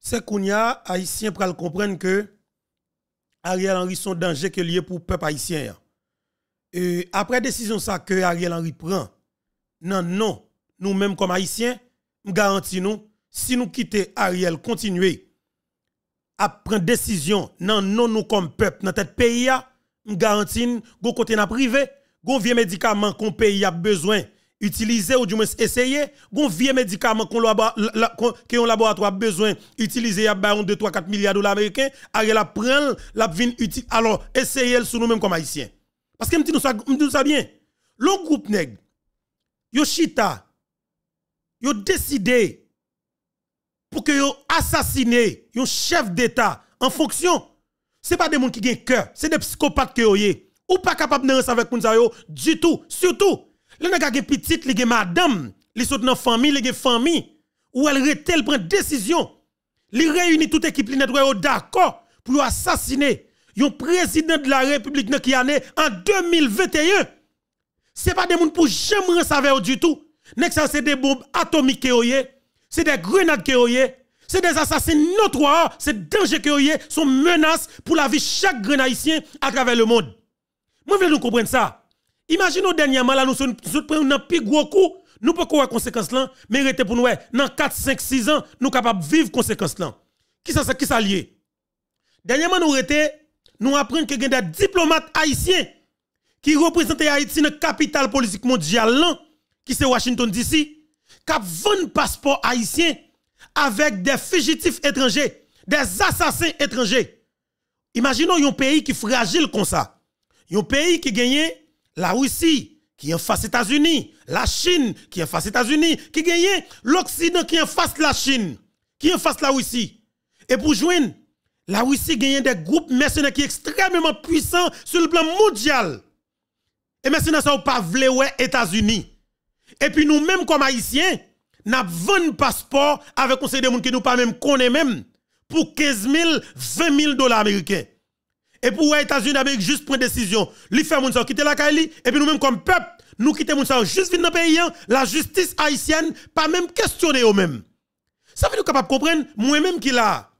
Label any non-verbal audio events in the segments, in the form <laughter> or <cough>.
c'est qu'on y a haïtien pour comprendre que Ariel Henry son danger que lié pour peuple haïtien. Et après décision ça que Ariel Henry prend, non non, nous mêmes comme haïtiens, nous garantis nous si nous quittons Ariel continuer à prendre décision non non nous comme peuple dans tête pays nous garantis go côté na privé, go vieux médicament qu'on pays a besoin utiliser ou du moins essayer gon vieux médicament qu'on un laboratoire besoin utiliser y a 2 3 4 milliards de dollars américains la prend la vin utile alors essayez sur nous même comme haïtiens parce que me nous ça bien. Le groupe nèg yo chita yo décidé pour que yo assassiner un chef d'état en fonction. C'est pas des gens qui ont cœur c'est des psychopathes que yo ou pas capable de avec nous du tout surtout les nèg a petite, les madame, les sont dans famille, les famille où elle rete, elle prend décision. Les réunit toute équipe, les d'accord pour assassiner un président de la République qui en 2021. Ce n'est pas des gens pour jamais savoir du tout. ça c'est des bombes atomiques c'est des grenades c'est des assassins notoires, c'est danger qui sont menaces pour la vie de chaque grenadien à travers le monde. Moi, je veux nous comprendre ça. Imaginons dernièrement, nous sommes un plus gros coup, nous pouvons avoir conséquences là, mais pour nous, dans 4, 5, 6 ans, nous sommes capables de vivre conséquences là. Qui ça, qui ça lié? Dernièrement, nous été, nous apprenons que des diplomates haïtiens qui représentent Haïti dans la capitale politique mondiale, qui c'est Washington DC, qui ont passeport haïtien avec des fugitifs étrangers, des assassins étrangers. Imaginons un pays qui est fragile comme ça. Un pays qui gagne la Russie qui est en face États-Unis, la Chine qui est en face États-Unis, qui gagne? l'Occident qui est en face la Chine, qui est en face la Russie. Et pour joindre, la Russie gagne des groupes mercenaires qui sont extrêmement puissants sur le plan mondial. Et mercenaires ça pas vle ouais États-Unis. Et puis nous-mêmes comme haïtiens, n'a un passeport avec conseil de monde qui nous pas même connaît même pour 15 000, 20 000 dollars américains. Et pour les États-Unis d'Amérique, juste prendre décision. Li fait moun quitter la Kali, et puis nous-mêmes comme peuple, nous quitter moun juste venir dans pays, hein. la justice haïtienne, pas même questionner eux-mêmes. Ça veut dire capable de comprendre, moi-même qui là,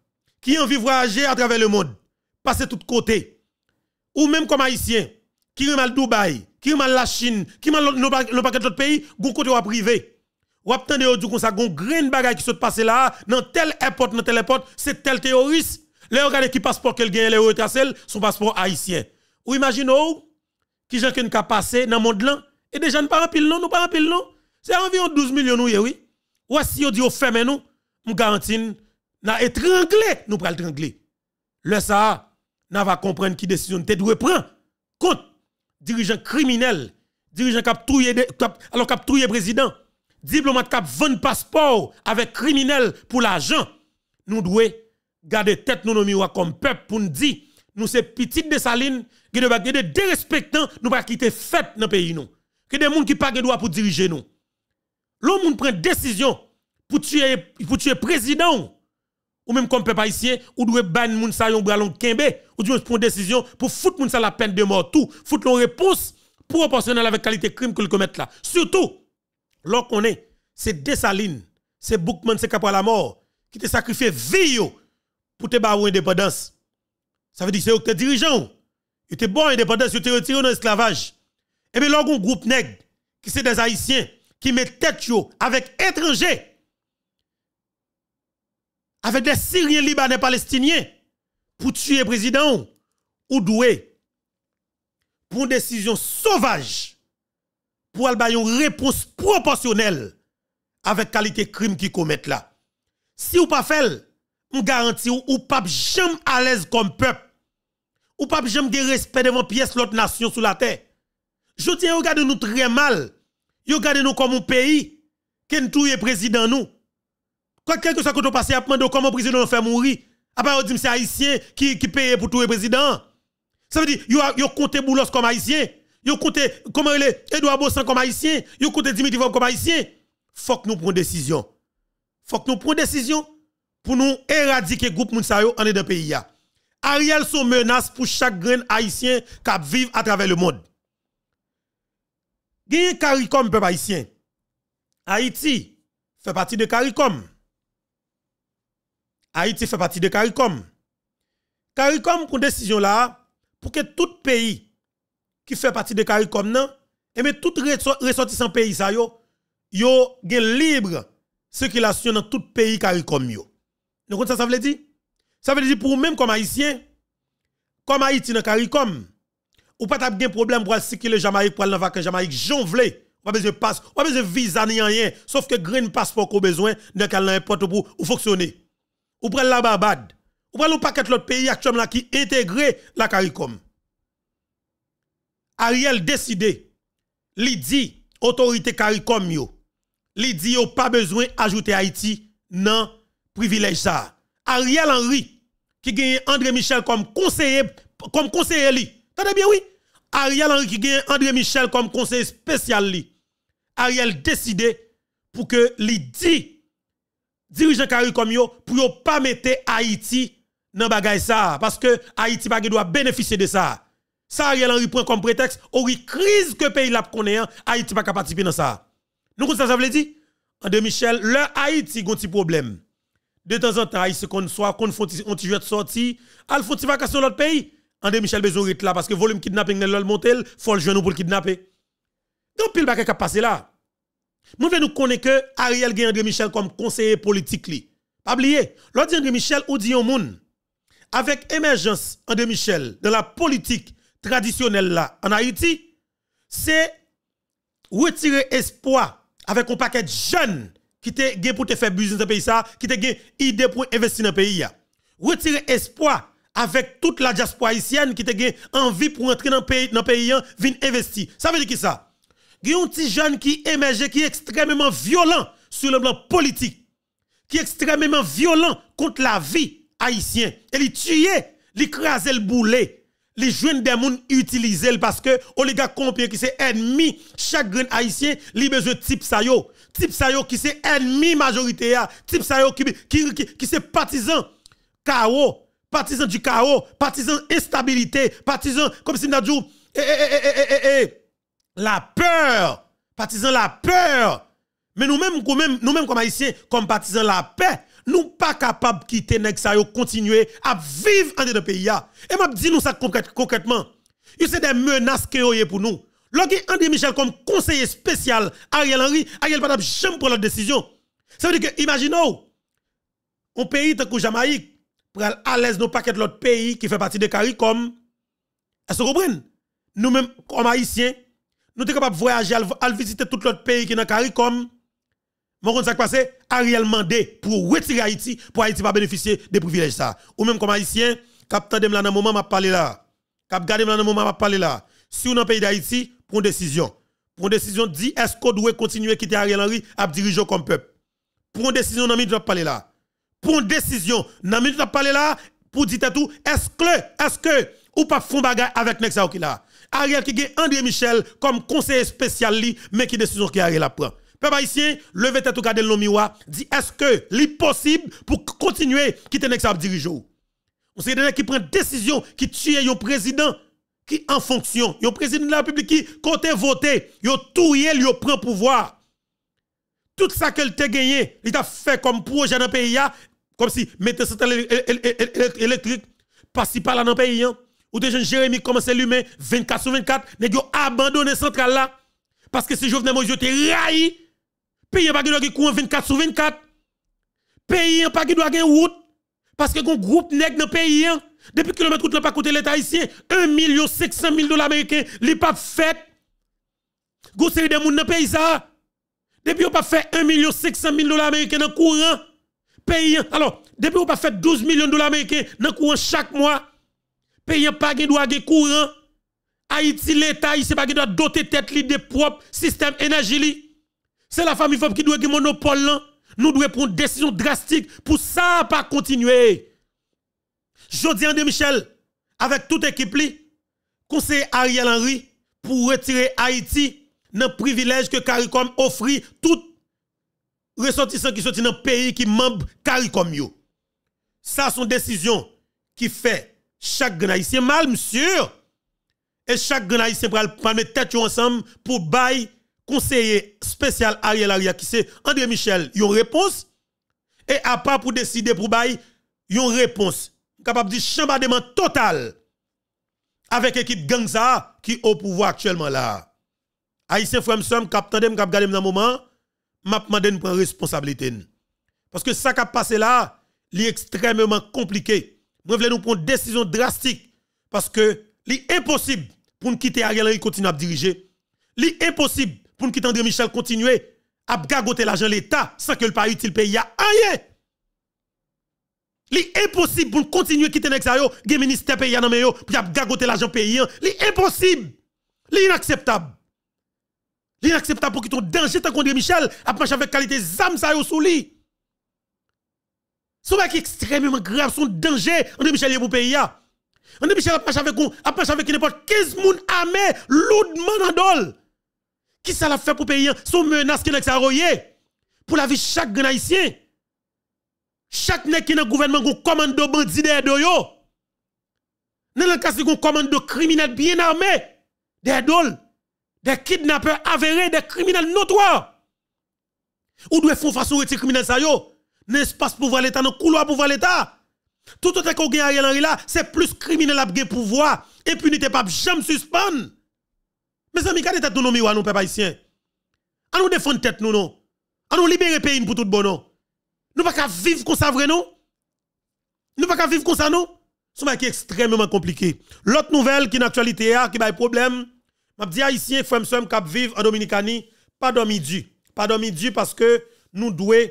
qui envie voyager à travers le monde, passer tout côté. Ou même comme haïtien, qui mal Dubaï, qui mal la Chine, qui mal le paquet d'autres pays, gon côté ou privé. Ou attendez ou du comme ça, gon grain bagay qui se passe là, dans tel airport, dans tel airport, c'est tel terroriste les regardez qui passeport qu'elle gagne, les retracés, son passeport haïtien. Ou imaginez qui gens qui ont passé dans le monde là, et déjà ne pas remplir non, nous pas remplir non. C'est environ 12 millions nous, oui. Ou si on dit au ferme nous, nous garantis, n'a étranglé, nous pral étrangler. Le ça, n'a va comprendre qui décision te doit prendre contre dirigeant criminel, dirigeant qui a alors cap président, diplomate a vendu passeport avec criminel pour l'argent. Nous devons garder tête nous nos comme peuple pour nous dire nous c'est petite de saline qui de dérespectant nous pas quitter fête dans pays nous. Que des gens qui pas droit pour diriger nous. L'homme prend décision pour tuer pour tuer président ou. Même comme peuple haïtien ou doit ban moun sa yon bralon kembe ou doit prendre décision pour foutre moun sa la peine de mort tout. Foutre leur réponse proportionnelle avec qualité crime que le commettre là. Surtout lorsqu'on est c'est Dessalines c'est Boukman c'est capable la mort qui te sacrifié vie pour te une indépendance. Ça veut dire que c'est eux dirigeant. Ils étaient bon indépendance, ils étaient retirés dans l'esclavage. Et bien, là, un groupe nègre, qui c'est des Haïtiens, qui mettent tête avec étrangers, avec des Syriens, Libanais, Palestiniens, pour tuer le président, ou doué, pour une décision sauvage, pour avoir une réponse proportionnelle avec qualité crime qui commettent là. Si vous pas on garantit ou, ou pas jamais à l'aise comme peuple. Ou pas jamais de respect devant pièce l'autre nation sur la terre. Je tiens à regarder nous très mal. Yo regarder nous comme un pays qui est président nous. Quoi quelque soit que tu passe à demander comment président fait mourir. Après on dit c'est haïtien qui qui paye pour tout le président. Ça veut dire yo yo compté Boulos comme haïtien. Yo compté comment il est Edouard Bossan comme haïtien, yo compté Dimitri comme haïtien. Faut que nous prenions décision. Faut que nous prenions décision pour nous éradiquer groupe Mounsayo en dans pays. Ariel sont menace pour chaque grain haïtien qui vit à travers le monde. Gagne CARICOM peuple haïtien. Haïti fait partie de CARICOM. Haïti fait partie de CARICOM. CARICOM pour décision là, pour que tout pays qui fait partie de CARICOM non, et mais tout ressortissant pays ça yo, yo libre circulation dans tout pays CARICOM. Donc ça ça veut dire Ça veut dire pour même comme haïtien comme Haïti dans CARICOM, ou pas t'as problème pour circuler Jamaïque pour aller dans vacances Jamaïque, voulais. Pas besoin de passe, pas besoin de visa ni rien, sauf que green passeport qu'on besoin dans quel n'importe pour fonctionner. Ou prendre la Barbade, ou prendre un paquet l'autre pays actuellement qui intégré la CARICOM. Ariel décidé, li dit autorité CARICOM yo, li dit pas besoin ajouter Haïti dans privilège ça. Ariel Henry qui gagne André Michel comme conseiller comme conseiller li. T'entendez bien oui? Ariel Henry qui gagne André Michel comme conseiller spécial li. Ariel décidé pour que li dit dirigeant CARICOM yo pour yo pas mettre Haïti dans bagay ça parce que Haïti pas doit bénéficier de ça. Ça Ariel Henry prend comme prétexte ou crise que pays la connaît Haïti pas participer dans ça. Nous ça ça veut dire André Michel le Haïti a petit problème de temps en temps, Haïti qu'on soit qu'on font on de sorti, al font vacances dans l'autre pays. André Michel besoin là parce que volume kidnapping dans le monter, faut le pour le kidnapper. Donc pile bagay qui passé là. Nous venons nous connaître que Ariel gagne André Michel comme conseiller politique li. Pas oublier, l'autre André Michel ou dit monde avec émergence André Michel dans la politique traditionnelle là en Haïti, c'est retirer espoir avec un paquet de jeunes qui te gen pour te faire business dans le pays qui te gen idée pour investir dans le pays Retirer espoir avec toute la diaspora haïtienne qui te gen envie pour entrer dans le pays dans pays vinn investir. Ça veut dire qui ça? Gen un petit jeune qui émerge qui est extrêmement violent sur le plan politique, qui est extrêmement violent contre la vie haïtienne. Et il tue, il crase le boulet. Les jeunes des gens utilisent parce que oligarque compris qui c'est ennemi. Chaque haïtien li besoin type ça yo type ça qui c'est ennemi majorité type qui qui, qui, c'est partisan chaos partisan du chaos partisan instabilité partisan comme si nous dit eh, eh, eh, la peur partisan la peur. Mais nous-mêmes nous-mêmes comme haïtiens comme partisans la paix nous pas capables de quitter nèg ça continuer à vivre en le pays et m'a dit nous ça concrètement. Il c'est des menaces que pour nous lorsque André Michel comme conseiller spécial Ariel Henry Ariel pas jamais pour la décision. Ça veut dire que imaginons un pays que Jamaïque pour à l'aise nos paquets de l'autre pays qui fait partie de CARICOM est-ce que vous comprenez? Nous mêmes comme haïtiens nous sommes capables de voyager à visiter tout l'autre pays qui est dans CARICOM mon compte ça passé Ariel mandé pour retirer Haïti pour Haïti pas bénéficier des privilèges ou même comme haïtien cap tandem là dans moment m'a parlé là. Cap garder là dans moment m'a parlé là. Si on dans pays d'Haïti prend décision. Prend décision dit est-ce qu'on doit continuer quitter Ariel Henry à diriger comme peuple? Prend décision dans minute parler là. Prend décision dans minute parler là pour dire tout. Est-ce que est-ce que ou pas font bagarre avec Nexa qui là? Ariel qui gagne André Michel comme conseiller spécial li mais qui décision qui Ariel la prend? Peuple haïtien, levez tête ou gade le miwa, dit est-ce que c'est possible pour continuer quitter Nexa diriger On sait qui prend décision qui tue un président qui en fonction, un président de la République qui côté voté, yo touye, yo prend pouvoir. Tout ça qu'elle t'a gagné, il a fait comme projet dans le pays comme si mettre centrale électrique passe pas là dans le pays ou des jeunes Jérémy commence allumer 24 sur 24, nèg yo abandonné centrale là parce que si Jovenel Moïse te raï Pays pas qui courant 24 sur 24. Pays pas qui doit une route parce que un groupe nèg dans pays depuis kilomètre route pas coûté l'état haïtien 1 million 500 000 dollars américains, li pas fait. Go série de moun dans pays ça. Depuis on pas fait 1 million 500 000 dollars américains dans courant pays alors depuis on pas fait 12 millions de dollars américains dans courant chaque mois. Pays pas qui doit courant Haïti l'état ici pas doit doter tête li de propre système énergie c'est la famille qui doit monopole. Nous devons prendre une décision drastique pour ça pas continuer. Jodi de Michel, avec toute équipe li, conseil Ariel Henry pour retirer Haïti dans le privilège que CARICOM offre tout ressortissant qui sont dans le pays qui membre CARICOM. Ça son décision qui fait chaque grand mal monsieur. Et chaque grand haïtien pour mettre tête ensemble pour bailler conseiller spécial Ariel Aria qui c'est André Michel, une réponse. Et à part pour décider pour bail une réponse capable de chambardement total avec l'équipe gang ça qui au pouvoir actuellement là. Haïtien frère m'sem cap tande m'kap gade dans moment m'a demandé de prendre responsabilité. Parce que ça qui a passé là, est extrêmement compliqué. Moi voulais nous prendre une décision drastique parce que est impossible pour nous quitter Ariel Henry continuer à diriger. est impossible pour nous quitter André Michel continuer à gagoter l'argent de l'État sans que le pays utile pays a rien. Est impossible pour continuer à quitter l'extérieur, yo, gen ministère pays nan yo, puis gagoter l'argent paysan. est impossible. est inacceptable. L'inacceptable pour qu'il ton danger tant contre Michel a marché avec qualité zam ça yo sous lui. Son qui extrêmement grave, son danger André Michel pour pays André Michel a marché avec a marché avec n'importe 15 moun armé lourdement dans dol. Qui ça l'a fait pour pays Son menace qui n'a pour la vie chaque haïtien. Chaque nèg qui dans gouvernement gon commando bandit derrière yo. Dans le cas gon commando criminel bien armé derrière des kidnappeurs avérés, des criminels notoires. Ou doit faire façon retirer criminel ça yo, pas pour voir l'état, non couloir pour voir l'état? Tout autre qu'on gagne Ariel Henry là, c'est plus criminel à pour pouvoir n'était pas jamais suspendre. Mes amis, quand tête nous miroir nous peuple haïtien. À nous défendre tête nous non. À nous libérer pays pour tout bon non. Nous pas qu'à vivre comme ça vrai non. Nous pas qu'à vivre comme ça non. C'est extrêmement compliqué. L'autre nouvelle qui est actualité qui a problème m'a dit haïtien frère m'sem cap vivre en Dominicanie pas dormi du pas dormi du parce que nous devons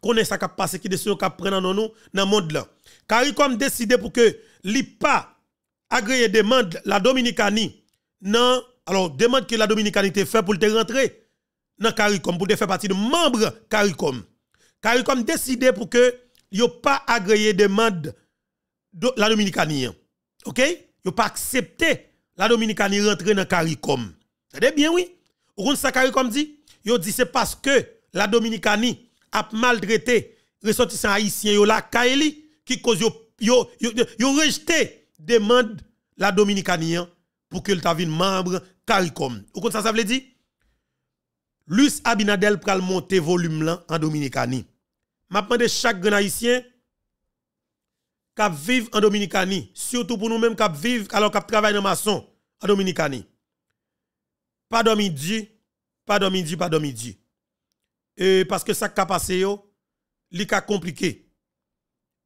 connaître ça qui passe qui décision cap prendre dans nous dans monde là CARICOM décidé pour que li pas agréé demande la Dominicanie non alors demande que la Dominicanie te fait pour te rentrer dans CARICOM pour te faire partie de membre CARICOM CARICOM décidé pour que yo pas agréé demande de la Dominicanie OK? Yo pas accepté la Dominicanie rentre dans CARICOM. C'est bien, oui. Vous comprenez ça CARICOM dit? Yo dit c'est parce que la Dominicanie a maltraité ressortissants haïtiens yo la Kaeli qui cause yo rejeté demande la Dominicanie pour que le tavine membre CARICOM. Vous comprenez ça ça veut dire? Luis Abinadel pral monter volume là en Dominicanie. M'a demandé chaque grand haïtien qui vivent en Dominicanie, surtout pour nous-mêmes qui vivent alors qui travaillent dans maçon en Dominicanie. Pas de midi, pas de midi, pas de midi. Et parce que ça qui passé, li ka compliqué.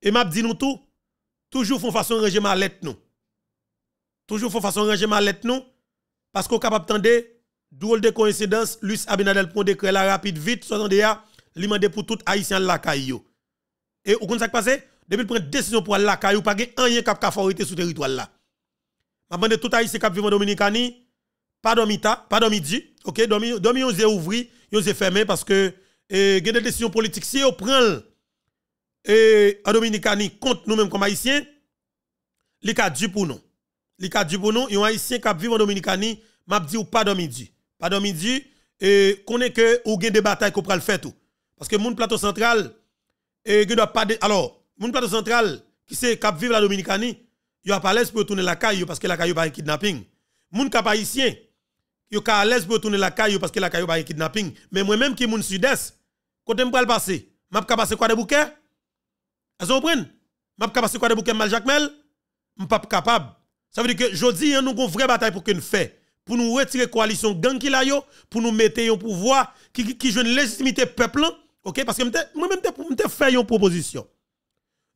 Et m'a dit nous tout, toujours font façon ranger ma lettre nous. Toujours font façon ranger ma lettre nous parce qu'on capable tendre drôle de coïncidence, Luis Abinadel prend décret la rapide vite, soit ya, li mande pour tout haïtien la caillou. Et vous comprenez ça qui passe depuis prendre décision pour la caillou pas rien cap ka favorité sur territoire là. M'a demandé tout haïtien cap vivre en Dominicanie pas domita, pas domidi, OK, domi domi on ouvri, on fermé parce que eh des décisions politiques si on prend et en Dominicanie contre nous-mêmes comme haïtiens, li ka du pour nous. Li ka du pour nous, yon haïtien cap vivre en Dominicanie, m'a dit ou pas domidi. Pas domidi et connaît que ou des batailles qu'on pral faire tout. Parce que moun plateau central et doit pas alors moun plateau central qui c'est cap la Dominicanie, yo a pas l'aise pour tourner la caille parce que la caille pas un kidnapping. Moun cap haïtien, ka à l'aise pour tourner la caille parce que la caille pas un kidnapping. Mais moi même qui moun sud-est, côté m'pral passer, m'a ka passer quoi de bouquet? Que vous comprenez? M'a ka passer quoi de bouquet mal Jacmel? M'pas capable. Ça veut dire que jodi nous avons une vraie bataille pour que nous fait pour nous retirer coalition gang qui la yo pour nous mettre un pouvoir qui qui une légitimité peuple parce que moi même te faire une proposition.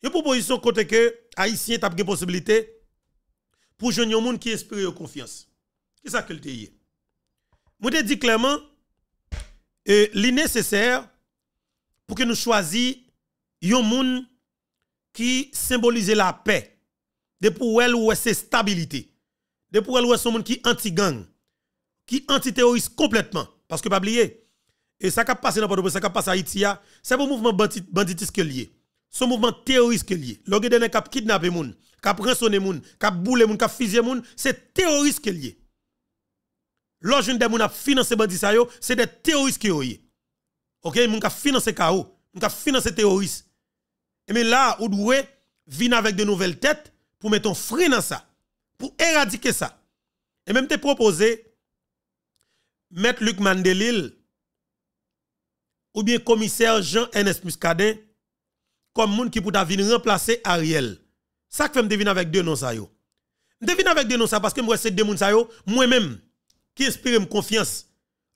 Une proposition côté que haïtien t'a une possibilité pour joindre un monde qui inspire confiance. Qui ça que le Je Moi te dit clairement euh, nécessaire pour que nous choisissions un monde qui symbolise la paix. De pour elle ou stabilité. De pour elle un monde qui anti-gang, qui anti-terroriste complètement parce que pas oublier et ça qui a passé dans le ça qui a passé à Haïti c'est pour mouvement banditisme lié son mouvement terroriste lié. Lorsque des cap kidnapper moun, cap rançonner moun, cap bouler moun, cap fusiller moun, c'est terroriste qui lié. Lorsque des moun a financé bandit ça yo, c'est des terroristes qui lié. OK, moun ka financer KO, moun ka financer terroriste. Et mais là, ou doit venir avec de nouvelles têtes pour mettre un frein dans ça, pour éradiquer ça. Et même te proposer Maître Luc Mandelil ou bien commissaire Jean-Ernest Muscadet comme moun qui pour venir remplacer Ariel. Ça que fait me devine avec deux noms ça yo. Devine avec deux noms ça parce que moi c'est deux moun ça yo, moi-même qui inspire confiance.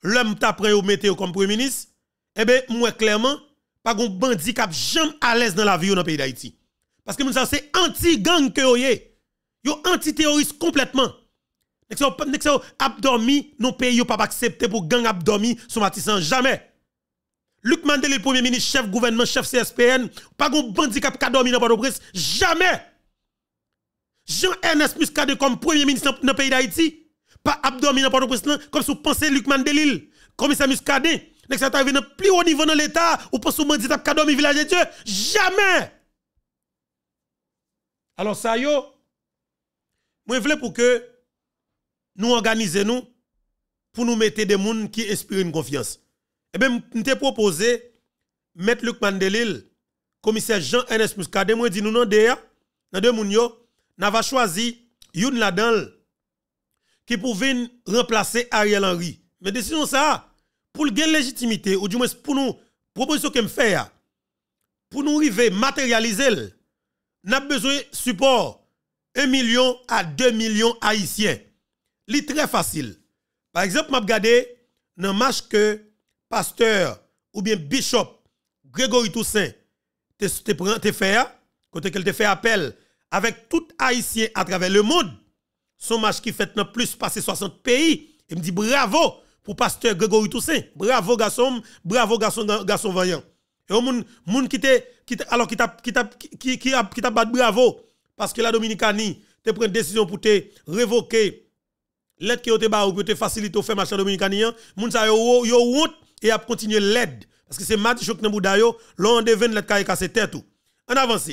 L'homme t'a pris au météo comme premier ministre, eh ben moi clairement pas gon bandit qui jamais à l'aise dans la vie dans le pays d'Haïti. Parce que ça c'est anti-gang que yo Yo anti-terroriste complètement. Nek se abdormi, non pays yo pas accepté pour gang abdormi sur Matissan jamais. Luc Mandela, le premier ministre, chef gouvernement, chef CSPN, pas gon bandit a dormi dans Port-au-Prince, jamais. Jean-Ernest Muscadet comme premier ministre dans le pays d'Haïti, pas abdormi dans Port-au-Prince comme si vous pensez Luc Mandelil, commissaire Muscadet, nek ça arrivé dans plus haut niveau dans l'état ou pensez que bandit a dormi village de Dieu, jamais. Alors ça yo moi, je veux pour que nous organisons nous pour nous mettre des gens qui inspirent une confiance. Eh bien, je t'ai proposé, mettre Luc Mandelil, commissaire Jean-Ernest Muscadet, moi, dit nous non, dans deux yo, n'a choisi une là-dedans qui pouvait remplacer Ariel Henry. Mais décision ça, pour gain légitimité, ou du moins pour nous, proposition que me fait, pour nous arriver matérialiser, n'a besoin de support 1 million à 2 millions haïtiens. C'est très facile. Par exemple, je regarde dans match que pasteur ou bien bishop Grégory Toussaint te, fait, côté qu'elle te fait appel avec tout haïtien à travers le monde. Son match qui fait plus passer 60 pays. Il me dit bravo pour pasteur Grégory Toussaint. Bravo garçon, bravo garçon garçon vaillant. Et au monde qui alors qui t'a qui t'a qui qui bravo parce que la Dominicanie te prend une décision pour te révoquer l'aide qui te ba ou pour te faciliter au fait marché dominicanien, moun sa yo yo honte et a continuer l'aide parce que c'est Mati Chok Nambouda yo, l'on devine l'aide kay casse tête tout. En avance.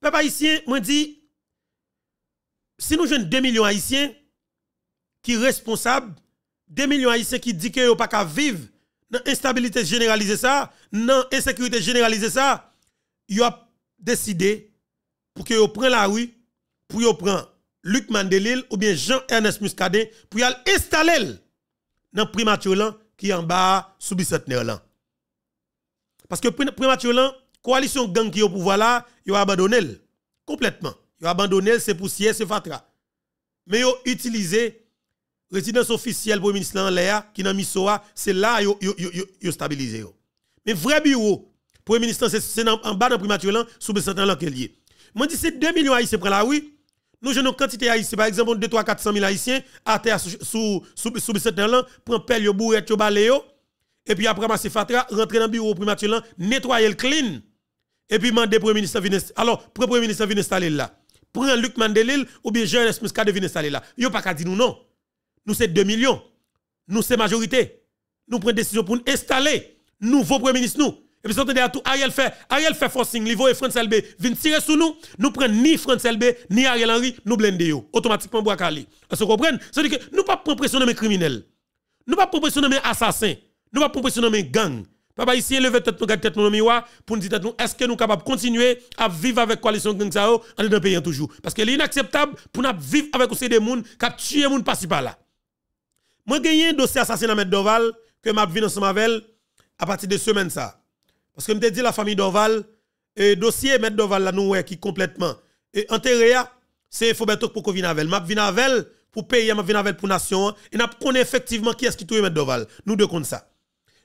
Peuple haïtien, moi dit si nous jeunes 2 millions haïtiens qui responsables 2 millions haïtiens qui dit que yo pas qu'à vivre dans instabilité généralisée ça, dans insécurité généralisée ça, yo a décidé pour que vous prenne la rue, pour vous prendre Luc Mandelil ou bien Jean-Ernest Muscadet pour y installer dans primature qui est en bas sous bicentenaire. Parce que primature là, coalition gang qui est au pouvoir là, il a abandonné complètement. Il a abandonné c'est poussière, c'est fatra. Mais il a utilisé résidence officielle pour le ministre l'air qui dans Misoa, c'est là yo, yo stabilisé. Mais vrai bureau pour le ministre c'est en bas dans primature là sous bicentenaire là. Moi, dis c'est 2 millions haïtiens prennent la rue. Nous, avons une quantité haïtiens, par exemple, 2, 3, 400 000 haïtiens, à terre sous sous cette là, prend pelle, yo bourrette, yo et puis après, ramasser fatra, rentrer dans le bureau primature nettoyer le clean, et puis demander premier ministre Alors, premier ministre vient installer là. Prends Luc Mandelil ou bien Jean Muscat venir installer là. Yo pas qu'à dire nous non. Nous c'est 2 millions. Nous c'est majorité. Nous prenons décision pour installer nouveau premier ministre nous. Et puis, vous à tout, Ariel fait, Ariel fait forcing, niveau et France LB, vient tirer sur nous, nous prenons ni France LB, ni Ariel Henry, nous blendons automatiquement bois que vous comprenez? C'est-à-dire que nous pas prendre pression mes criminels. Nous pas prendre pression mes assassins. Nous pas prendre pression mes gangs. Papa ici, lever tête nous, tête nous pour nous dire est-ce que nous sommes capables de continuer à vivre avec coalition gang ça en dans pays toujours? Parce que c'est inacceptable pour nous vivre avec aussi des gens qui tué des gens par par-là. Moi, j'ai un dossier assassinat de Doval, que m'a vu ensemble avec à partir de semaine ça. Parce que je dit la famille Doval, et dossier M. Doval là nous qui complètement et enterré c'est Foberto pour avec. M'a avec pour payer, m'a avec pour nation et n'a connaît effectivement qui est-ce qui tue M. Doval. Nous deux compte ça.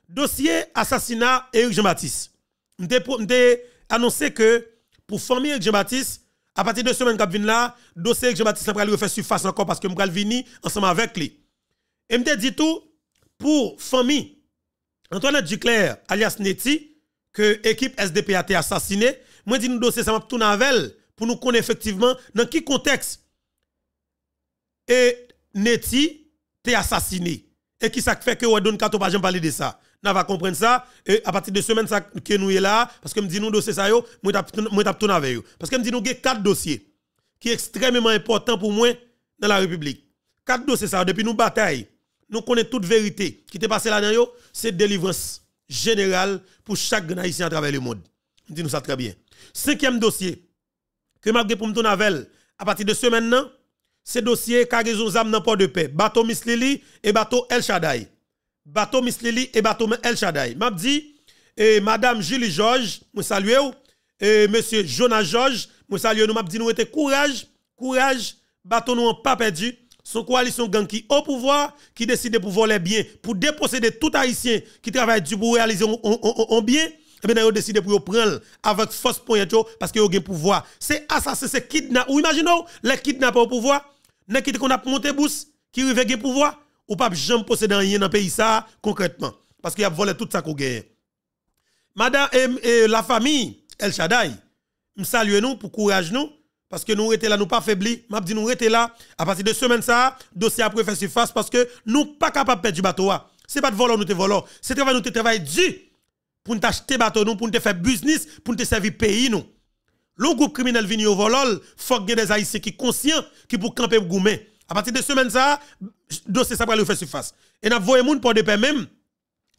Dossier assassinat Eric Jean-Baptiste. M'te annoncé que pour famille Eric Jean-Baptiste à partir de semaine qui vient là, dossier Eric Jean-Baptiste va le refaire surface encore parce que m'pral venir ensemble avec lui. Et m'te dit tout pour famille Antoine Duclerc alias Neti que l'équipe SDP a été assassinée, moi dis nous dossier ça m'a tourner avec pour nous connaître effectivement dans quel contexte. Et Neti t'es assassiné. Et qui ça fait que on donne pas parler de ça? N'a va comprendre ça. Et à partir de semaine ça que nous est là parce que me dit nous dossier ça yo, moi t'a tourner avec parce que me nous quatre dossiers qui est extrêmement important pour moi dans la République. Quatre dossiers ça depuis nous bataille, nous connaissons toute vérité qui t'est passé là-dedans c'est délivrance général pour chaque haïtien à travers le monde. Dis nous ça très bien. Cinquième dossier que m'a pour me avec à partir de ce maintenant, c'est dossier cargaison zam dans port de paix, bateau Mislili et bateau El Shaddai. Bateau Mislili et bateau El Shaddai. M'a dit et madame Julie Georges, je salue et monsieur Jonas Georges, moi salue nous m'a dit nous était courage, courage, bâton nous pas perdu. Son coalition gang qui au pouvoir, qui décide pour voler bien, pour déposséder tout haïtien qui travaille du pour réaliser un bien, et eh bien, ils ont décidé pour prendre avec force point parce qu'ils ont un pouvoir. C'est assassin, c'est kidnappeur. Ou imaginez, les kidnappeurs au pouvoir, les qui qu'on a monté bous, qui arrivent un pouvoir, ou pas jamais posséder rien dans le pays ça, concrètement. Parce qu'il a volé tout ça qu'on gagne. Madame et, la famille, El Shaddai, saluons nous pour courage nous. Parce que nous étions là, nous pas faiblis. M'a dit nous étions là. À partir de semaine ça, dossier après faire surface parce que nous pas capables de perdre du bateau. C'est pas de voler nous te voler. C'est travail nous te travail dur pour nous acheter bateau nous, pour nous faire business, pour nous servir pays nous. Le groupe criminel vini au vol, faut que des haïtiens qui conscients qui pour camper. À partir de semaine ça, dossier ça va le faire surface. Et n'a voyé moun pour de paix même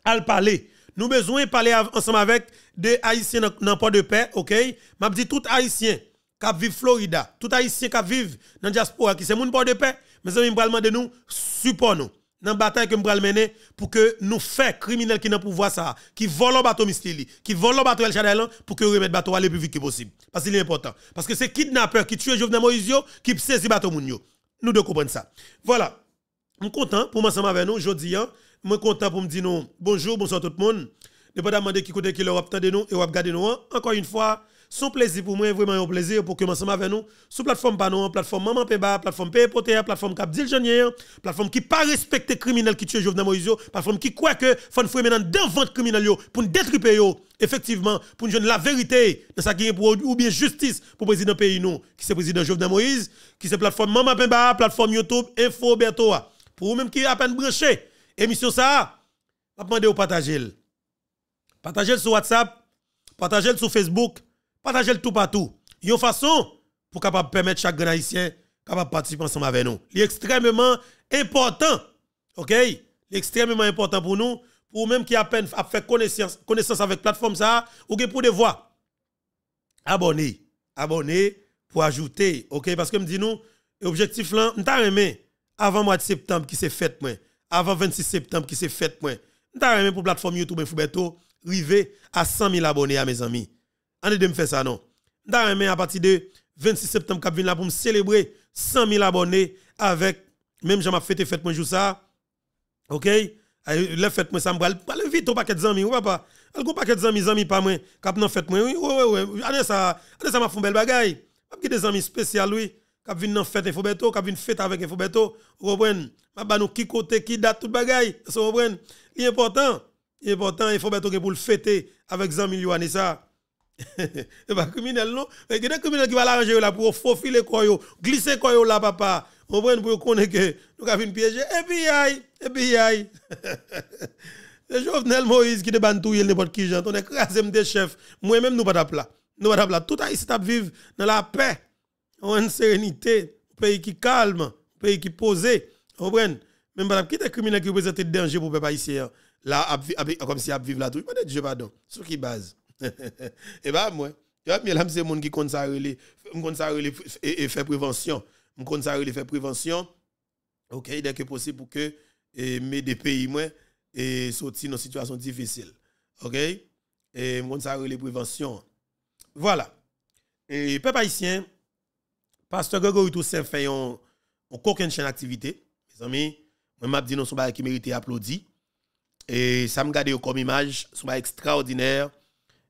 à parler. Nous besoin de parler ensemble avec des haïtiens dans port de paix, OK? M'a dit tout haïtien qui vivent Florida, tout haïtien qui vivent dans la diaspora qui c'est moun port de paix, mes amis m'pral demander nous support nous dans la bataille que m'pral mener pour que nous fait criminels qui n'ont pouvoir ça, qui volent bateau Mistili, qui volent bateau El Chadel pour que remettre bateau aller plus vite que possible. Parce que c'est important. Parce que c'est kidnappeur qui tue Jovenel Moïse qui saisit bateau moun Nous devons comprendre ça. Voilà. Je suis content pour m'ensemble avec nous aujourd'hui. Je suis content pour me dire bonjour, bonsoir tout le monde. Dépendamment de qui côté qui leur de nous et regarder nous. Encore une fois, son plaisir pour moi, vraiment un plaisir pour que ensemble avec nous. Sur plateforme Panon, plateforme Maman Peba, plateforme Potea, plateforme Cap Janier, plateforme qui pas respecte criminel qui tue Jovenel Moïse, plateforme qui croit que faut nous maintenant dans vente criminel pour nous détruire effectivement pour nous donner la vérité dans ça qui ou bien justice pour le président pays nous qui c'est président Jovenel Moïse, qui c'est plateforme Maman Peba, plateforme YouTube Info Bertoa. Pour vous même qui à peine branché émission ça, je demander au partager. Partagez sur WhatsApp, partagez sur Facebook, partagez le tout partout. Une façon pour capable permettre chaque grand haïtien capable participer ensemble avec nous. C'est extrêmement important. OK? C'est extrêmement important pour nous pour même qui a peine à faire connaissance connaissance avec plateforme ça ou pour devoir abonner, abonner pour ajouter. OK? Parce que me dit nous objectif là, m'ta aimé avant mois de septembre qui s'est fait moi, avant 26 septembre qui s'est fait moi. M'ta aimé pour plateforme YouTube Infobeto rivé à 100 000 abonnés mes amis. On de me faire ça non? D'ailleurs, à partir de 26 septembre, cap là pour me célébrer 100 000 abonnés avec, même j'ai fête fête moi jour ça. OK? Le fête moi ça me parle vite au paquet de amis, ou papa? Un paquet de amis, amis pas moi, cap nan fête moi. Oui, oui, oui. Allez ça, ça m'a fait belle bagaille. Pas des amis spéciaux lui. Cap vinn nan fête Infobeto, cap vinn fête avec Infobeto. Vous comprenez? M'a ba nous qui côté qui date toute bagaille. Vous comprenez? L'important important, il faut mettre pour le fêter avec 100 millions d'années ça. Et pas criminel non, il y a des criminels qui vont l'arranger là pour faufiler quoi glisser quoi là papa. On va pour connaître que nous avons une piège puis aïe. C'est <laughs> Jovenel Moïse qui te bantouille n'importe qui gens, on est crasé des chefs. Moi même nous pas là. Nous pas là. Tout haïtien t'a vivre dans la paix, en sérénité, un pays qui calme, un pays qui posé. Vous comprenez Même pas qui des criminels qui représentent danger pour le peuple haïtien là, comme si a vivre là tout. Peut être Dieu pardon. Sur qui base? Et eh bah, ben, moi, tu vois, là, c'est monde qui compte ça et faire prévention. Je compte ça faire prévention. OK, dès que possible pour que et, mes des pays, moi, et sortir dans une situation difficile. OK? Et je compte ça prévention. Voilà. Et peuple haïtien, pasteur Grégory Toussaint fait un, aucune chaîne d'activité. Mes amis, moi, je dis non, c'est qui mérite applaudir. Et ça me garde comme image, c'est extraordinaire.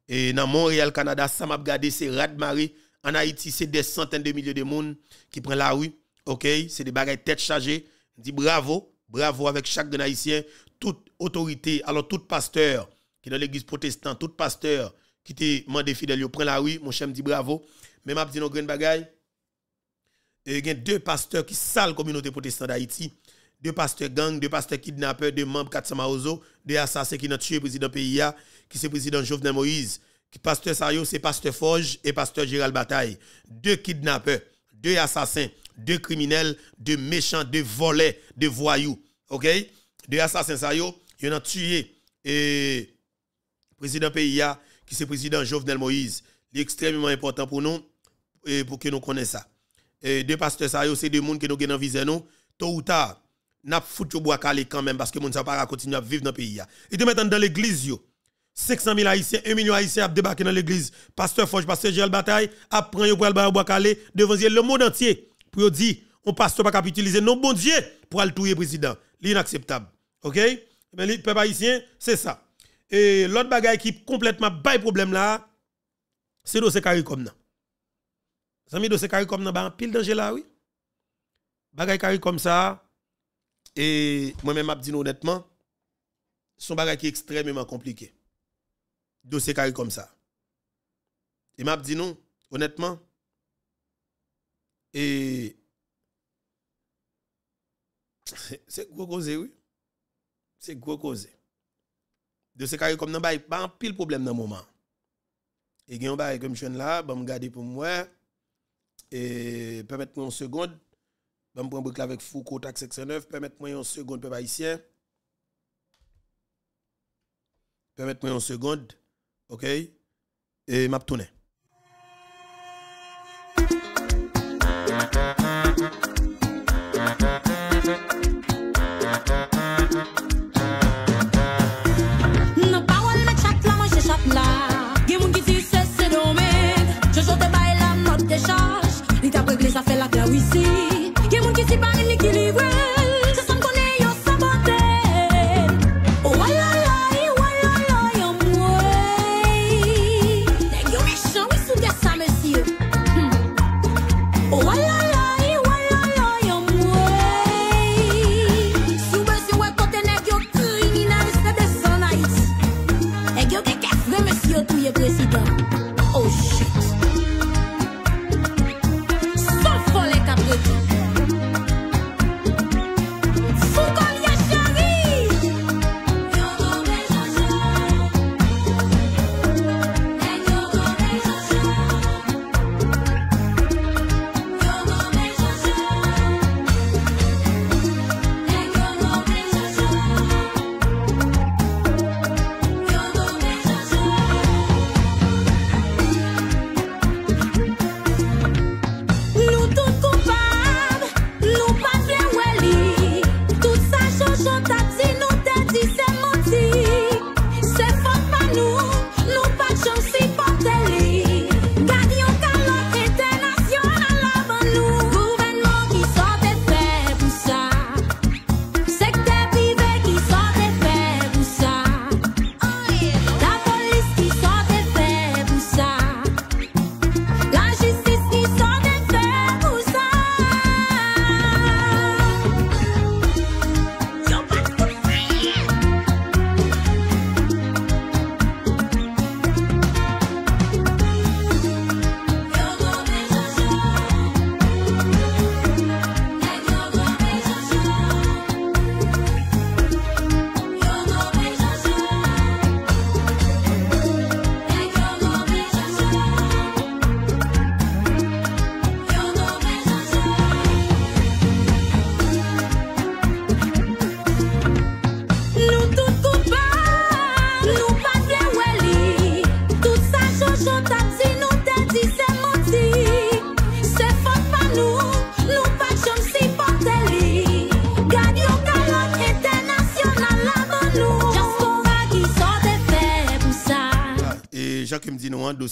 Et dans Montréal, Canada, ça m'a regardé, c'est Radmarie. En Haïti, c'est des centaines de milliers de monde qui prennent la rue. OK? C'est des bagages tête chargée. Dis bravo, bravo avec chaque haïtien, toute autorité, alors tout pasteur qui est dans l'église protestante, tout pasteur qui te demandé fidèle, prend la rue, mon cher me dit bravo. Mais m'a dit nos grain bagaille. Il y a deux pasteurs qui salent la communauté protestante d'Haïti deux pasteurs gang, deux pasteurs kidnappeurs, deux membres Katsama Ozo, deux assassins qui ont tué le président pays, qui c'est président Jovenel Moïse. Pasteur Sayo, c'est pasteur Forge et pasteur Gérald Bataille. Deux kidnappeurs, deux assassins, deux criminels, deux méchants, deux volets, deux voyous. OK? Deux assassins Sayo, ils ont tué et président pays qui c'est président Jovenel Moïse. C'est extrêmement important pour nous et pour que nous connaissions ça. Deux pasteurs Sayo, c'est deux monde qui nous avons visé nous tôt ou tard n'a foutu bois calé quand même parce que moun sa pas continuer à vivre dans le pays. Et te mettre dans l'église yo. 500 000 haïtiens, 1 million haïtiens a débarqué dans l'église. Pasteur Foch, pasteur Gérald Bataille, apprend pour aller bois calé devant le monde entier pour dire on pasteur pas utiliser non bon Dieu pour aller tuer président. L'inacceptable. OK? Mais le peuple haïtien, c'est ça. Et l'autre bagaille qui complètement bail problème là, c'est dossier ça. Ça mis dossier carré comme ça, bah pile danger là oui. Bagaille carré comme ça et moi-même m'a dit honnêtement, son bagaille qui est extrêmement compliqué. Dossier carré comme ça. Et m'a dit non, honnêtement. Et <laughs> c'est gros cause, oui. C'est gros cause. Dossier carré comme ça, bah, pas un pile problème dans le moment. Et il y a un bail comme je là, je vais me garder pour moi. Et permettez-moi une seconde. Je vais me prendre avec Foucault, taxe 609. Permettez-moi une seconde, peuple haïtien. Permettez-moi une seconde. OK? Et m'a.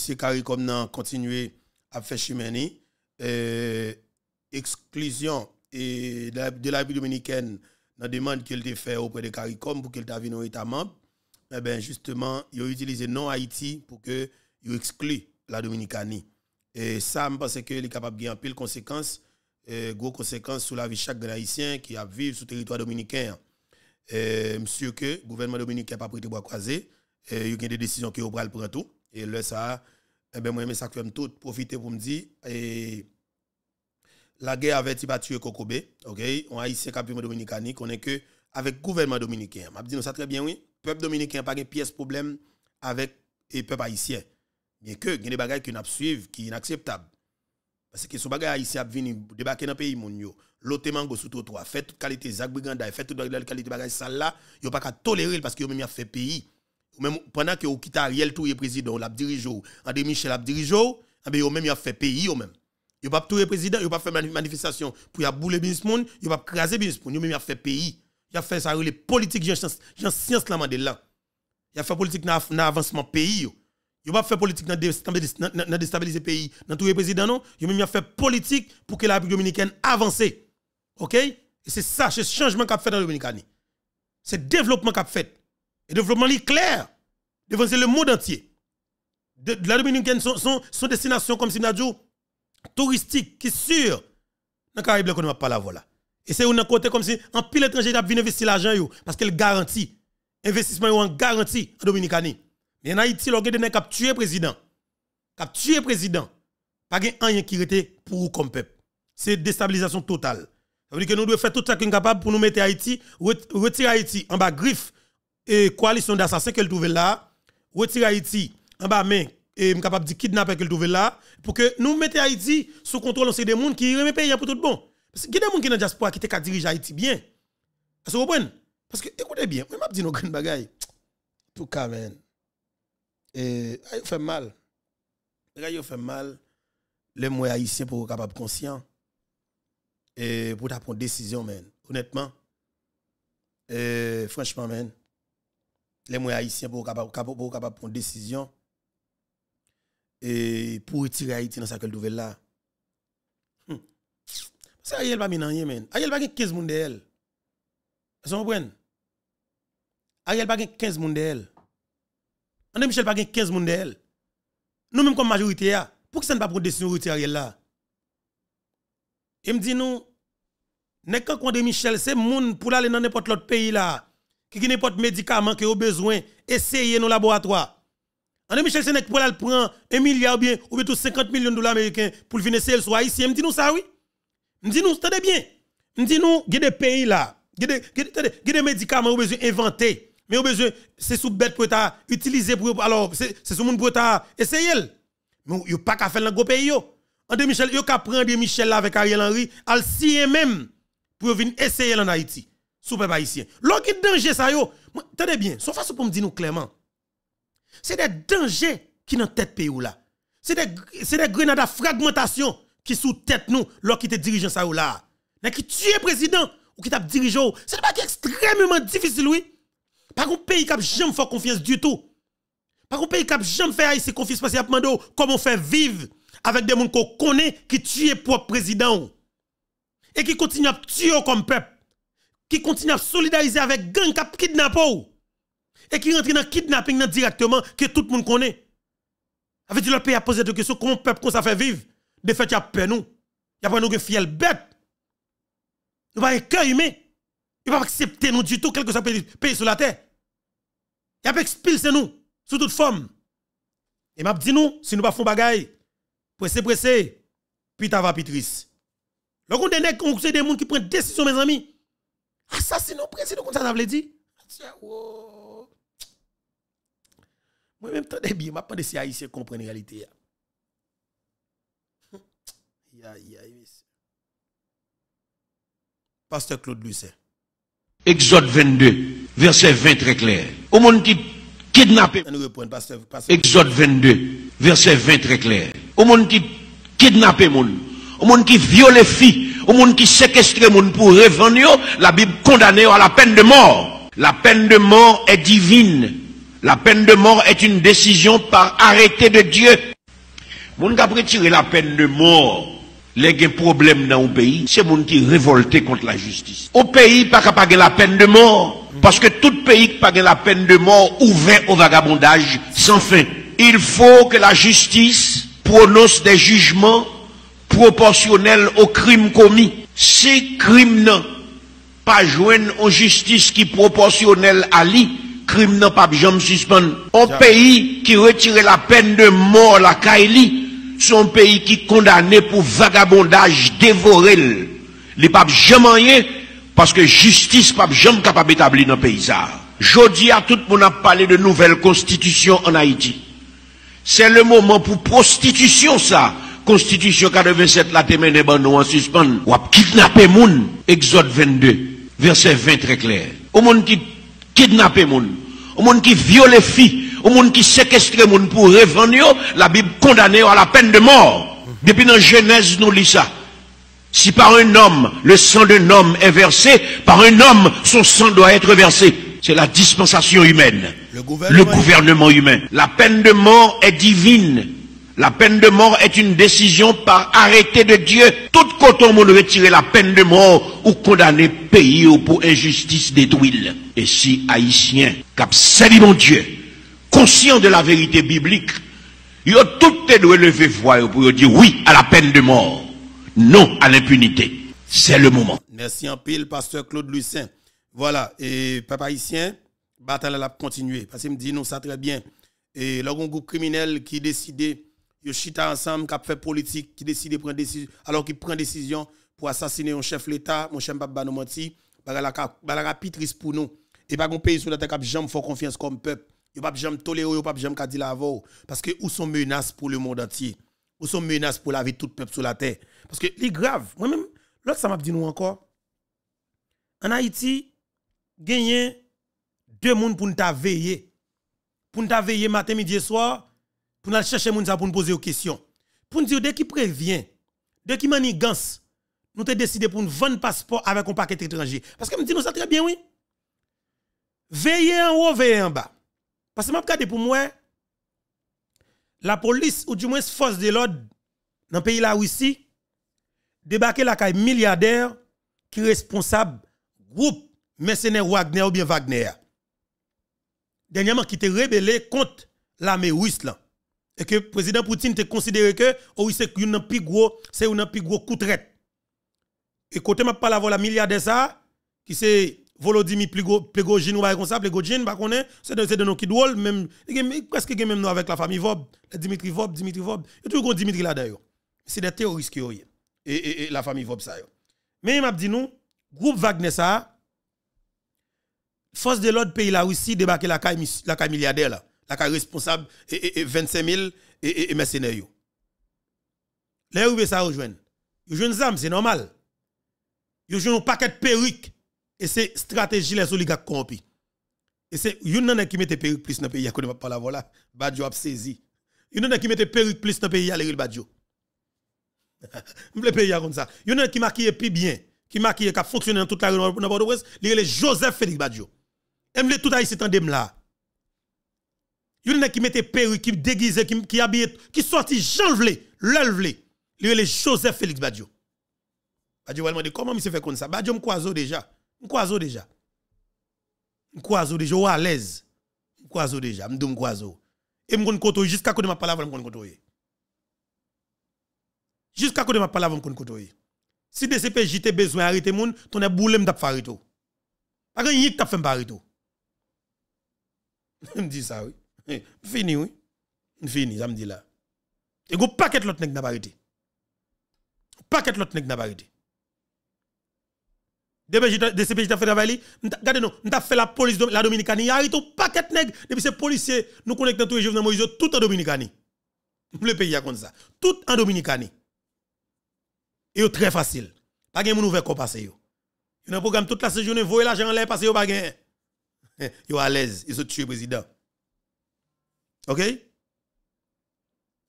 Dossier carré comme nan continuer à faire chimeni. Euh, exclusion et de la, République dominicaine dans la demande qu'elle a fait auprès de CARICOM pour qu'elle vienne dans État membre. Eh bien, justement, ils ont utilisé non Haïti pour que ils excluent la Dominicanie. Et ça, je pense qu'il est capable de pile conséquences, euh, gros conséquences sur la vie de chaque Haïtien qui a vécu sur le territoire dominicain. Monsieur que le gouvernement dominicain n'a pas prêté bois croisé, euh, il y a des décisions qui ont pris tout. Et là, ça, eh ben, moi, ça fait tout profiter pour me dire, et la guerre avait pas tué Kokobe, ok? On haïtien capital dominicain, connaît que avec gouvernement dominicain. M'a dit nous ça très bien oui, peuple dominicain pas de pièce problème avec le peuple haïtien. Bien que il y a des bagages qui n'a suivre qui inacceptable. Parce que ce bagage haïtien a venu débarquer dans le pays mon yo. L'autre mango sous trottoir, fait toute qualité zak briganda, fait toute qualité bagage sale là, yo pas qu'à tolérer parce que yo même a fait pays. Même pendant que vous quittez Ariel tout le président, l'a dirigé, André Michel l'a dirigé, ben yo même a fait pays yo même. Yo pas tout le président, yo pas fait mani- manifestation pour y a bouler business moun, yo pas craser business moun, yo même a fait pays. Il a fait ça les politiques, j'ai science la mandé là. Il a fait politique dans l'avancement pays. Yo. Il pas fait politique dans le déstabiliser le pays, dans tout les présidents, non. A même fait politique pour que la République dominicaine avance. OK? Et c'est ça, c'est ce changement qu'a fait dans la Dominicanie. C'est le développement qu'a fait. Et développement est clair. Devant le monde entier. De, la Dominicaine, son, son, destination, comme si nous dit, touristique, qui est sûr. Dans le Caraïbe, qu'on ne pas la voilà. Et c'est un côté comme si un pile étranger a venir investir l'argent, parce qu'elle garantit. Investissement est en garantie en Dominicanie. Mais en Haïti, l'on a des qui tué président. Qui tué président. Pas rien qui était pour vous comme peuple. C'est déstabilisation totale. Ça veut dire que nous devons faire tout ça qu'on est capable pour nous mettre Haïti, retirer Haïti en bas griffe et coalition d'assassins qu'elle trouve là, retirer Haïti en bas main et capable de kidnapper qu'elle trouve là pour que nous mettions Haïti sous contrôle c'est des gens qui remettent pays pour tout bon. Parce qu'il y a des gens qui dans diaspora qui te Haïti bien. Vous comprenez? Parce que écoutez bien, moi je dis nos grandes bagailles. Tout cas, man. Et fait mal. Il fait mal. Les moyens haïtiens pour capable conscient et pour prendre décision, man. Honnêtement, et franchement, man, les moyens haïtiens pour capable pour capable prendre décision et pour retirer Haïti dans sa nouvelle là. Hmm. Parce que Ariel pas mis rien men. Ariel pas 15 monde d'elle. Vous comprenez Ariel pas 15 monde d'elle. André Michel pas 15 monde d'elle. Nous même comme majorité là, pour que ça ne pas prendre décision retirer Ariel là. Et me dit nous n'est quand André Michel c'est moun pour aller dans n'importe l'autre pays là. Qui n'importe médicament qui a besoin, essayer nos laboratoires. André Michel, c'est pour aller prendre un milliard ou bien, ou bien tout 50 millions de dollars américains pour venir essayer le soir ici. Me dit nous ça, oui? Me dit nous, tenez bien? Me dit nous, il des pays là, il des médicaments ou besoin inventer. Mais au besoin, c'est sous bête pour utiliser pour alors c'est sous monde pour essayer. Mais a pas qu'à faire dans le pays yo. André Michel, yo ka prendre Michel avec Ariel Henry, al si même pour venir essayer en Haïti. Sous peuple haïtien. L'autre danger ça yo, tenez bien, sauf façon pour me dire clairement. C'est des dangers qui dans tête pays là. C'est des c'est des grenades à fragmentation qui sous tête nous lorsqu'il te dirigeant ça là. Mais qui tue président ou qui t'a dirigé, c'est pas extrêmement difficile oui. Pas un pays qui a jamais fait confiance du tout. Pas un pays qui a jamais fait haïtien confiance parce qu'il a demandé comment faire vivre avec des gens qu'on connaît qui tuent propre président et qui continuent à tuer comme peuple, qui continuent à solidariser avec gang qui kidnappé et qui rentre dans le kidnapping directement que tout le monde connaît. Avec le pays a posé des questions comment peuple qu'on ça fait vivre? De fait, il y a peur nous. Il y a pas nous fiel bête. Nous pas cœur humain. Il pas accepter nous du tout quelque chose pays sur la terre. Il a pas expulser nous sous toute forme. Et m'a dit nous si nous pas font bagaille pressé pressé puis ta va pitris. Le on des on c'est des gens qui prennent décision mes amis. Assassiner le président comme ça ça veut dire. Moi même temps bien, m'a pas de si haïtien comprendre la réalité. Ya Pasteur Claude Lucet. Exode 22, verset 20 très clair. Au monde qui kidnappe. Exode 22, verset 20 très clair. Au monde qui kidnappe monde, au monde qui viole filles, au monde qui séquestre monde pour revendre, la Bible condamne à la peine de mort. La peine de mort est divine. La peine de mort est une décision par arrêté de Dieu. Moun qui retirer la peine de mort les problèmes dans le pays, c'est gens qui révolté contre la justice. Au pays, pas payer la peine de mort. Parce que tout pays qui pague la peine de mort ouvert au vagabondage sans fin. Il faut que la justice prononce des jugements proportionnel au crime commis. Si crime nan pa jwen an justice ki proportionnel a li, crime nan pa jom suspend. An peyi ki retire la pen de mor la ka li, son peyi ki kondane pou vagabondaj devorel. Li pa jom anye, paske justice pa jom kapab etabli nan peyi sa. Jodi a tout moun ap pale de nouvel konstitisyon an Haiti. Se le mouman pou prostitisyon sa, Constitution 87 la témène ban en suspend. Ou a kidnapper moun. Exode 22, verset 20 très clair. Au monde qui kidnappe moun. Au monde qui viole filles au monde qui séquestre monde pour revendre, la Bible condamne à la peine de mort. Depuis dans Genèse, nous lisons ça. Si par un homme, le sang d'un homme est versé, par un homme, son sang doit être versé. C'est la dispensation humaine. Le gouvernement humain. La peine de mort est divine. La peine de mort est une décision par arrêté de Dieu. Tout coton on retirer la peine de mort ou condamner pays ou pour injustice détruire. Et si haïtien, cap mon Dieu, conscient de la vérité biblique, ils ont tout doit lever voix pour dire oui à la peine de mort, non à l'impunité. C'est le moment. Merci en pile, pasteur Claude Lucin. Voilà, et papa haïtien, bataille la continuer. Parce qu'il me dit nous ça très bien. Et un groupe criminel qui décide, yo chita ensemble, qui fait politique, qui décide de prendre décision, alors qu'il prend décision pour assassiner un chef l'État, mon chef Baba nous menti, bagala pitris pour nous. Et pas un pays sur la terre qui jamais confiance comme peuple. Yo pas jamais tolérer, yo pas jamais dire la voix. Parce que où sont menaces pour le monde entier? Où sont menaces pour la vie de tout peuple sur la terre? Parce que c'est grave. Moi-même, l'autre ça m'a dit nous encore. En Haïti, gagné deux moun pour nous veiller. Pour nous veiller matin, midi soir, pour nous chercher moun pour nous poser des questions. Pour nous dire dès qu'il prévient, dès qu'il manigance, nous avons décidé pour nous vendre passeport avec un paquet étranger. Parce que me dit nous ça très bien oui. Veillez en haut, veillez en bas. Parce que m'a regardé pour moi la police ou du moins force de l'ordre dans le pays là ici débarquer la caille milliardaire qui est responsable groupe mercenaire Wagner ou bien Wagner. Dernièrement qui était rebellé contre l'armée russe là. Et que le président Poutine te considéré que oh, c'est un plus gros, c'est coup de. Et côté m'a parlé la milliardaire ça qui c'est Volodymyr Prigozhin ou pas comme ça, c'est de de nos qui drôle même même nous avec la famille Vob, Dimitri Vob, Dimitri Vob. Toujours un Dimitri là d'ailleurs. C'est des terroristes qui ont et, et, et la famille Vob ça yo. Mais il m'a dit nous, groupe Wagner ça force de l'autre pays débarquer la caille mis- la caille milliardaire là, la ka responsable et, et, et 25 000 et, et, et mercenaires. Là, où ça rejoindre. Yo jouez zam, c'est normal. Yo jouez un paquet de perruques. Et c'est stratégie les oligarques corrompus. Et c'est une qui mette perruque plus dans le pays, à ne pas la voilà. Badjo a saisi. Une qui mette perruque plus dans le pays, à l'éril Badjo. Vous pays payer comme ça. Une qui maquille plus bien, qui maquille, qui a dans toute la région, n'importe où, il est Joseph Félix Badjo. Et tout à ici, tandem là. Yon nan qui mette perruque, qui déguisé, qui, qui habillé, qui sorti Jean vle, l'el vle. Lui, il Joseph Félix Badjo. Badjo, elle m'a dit, comment monsieur fait comme ça? Badjo m'kwazo déjà. M'kwazo déjà. M'kwazo déjà, ou à l'aise. M'kwazo déjà, m'dou m'kwazo. Et m'kon koto, jusqu'à côté ma palavre, m'kon koto. Jusqu'à côté ma palavre, m'kon koto. Si DCPJ te besoin arrêter moun, ton est boule m'tap farito. Pas que yik tap fait m'parito. M'dit ça, oui. Eh, Fini oui. Fini, ça me dit là. Et go paquet l'autre nèg n'a pas arrêté. Paquet l'autre nèg n'a pas arrêté. DPJ DCPJ t'a fait travail, regardez nous, nous fait la police de la Dominicanie, arrête un paquet nèg depuis ces policiers nous connectons tous les jours Moïse tout en Dominicanie. Le pays a comme ça, tout en Dominicanie. Et très facile. Pas gen moun ouvert ko passer yo. Yo un programme toute la journée voyer l'argent en l'air passer yo pas gen. <laughs> Yo à l'aise, ils ont tué président. OK?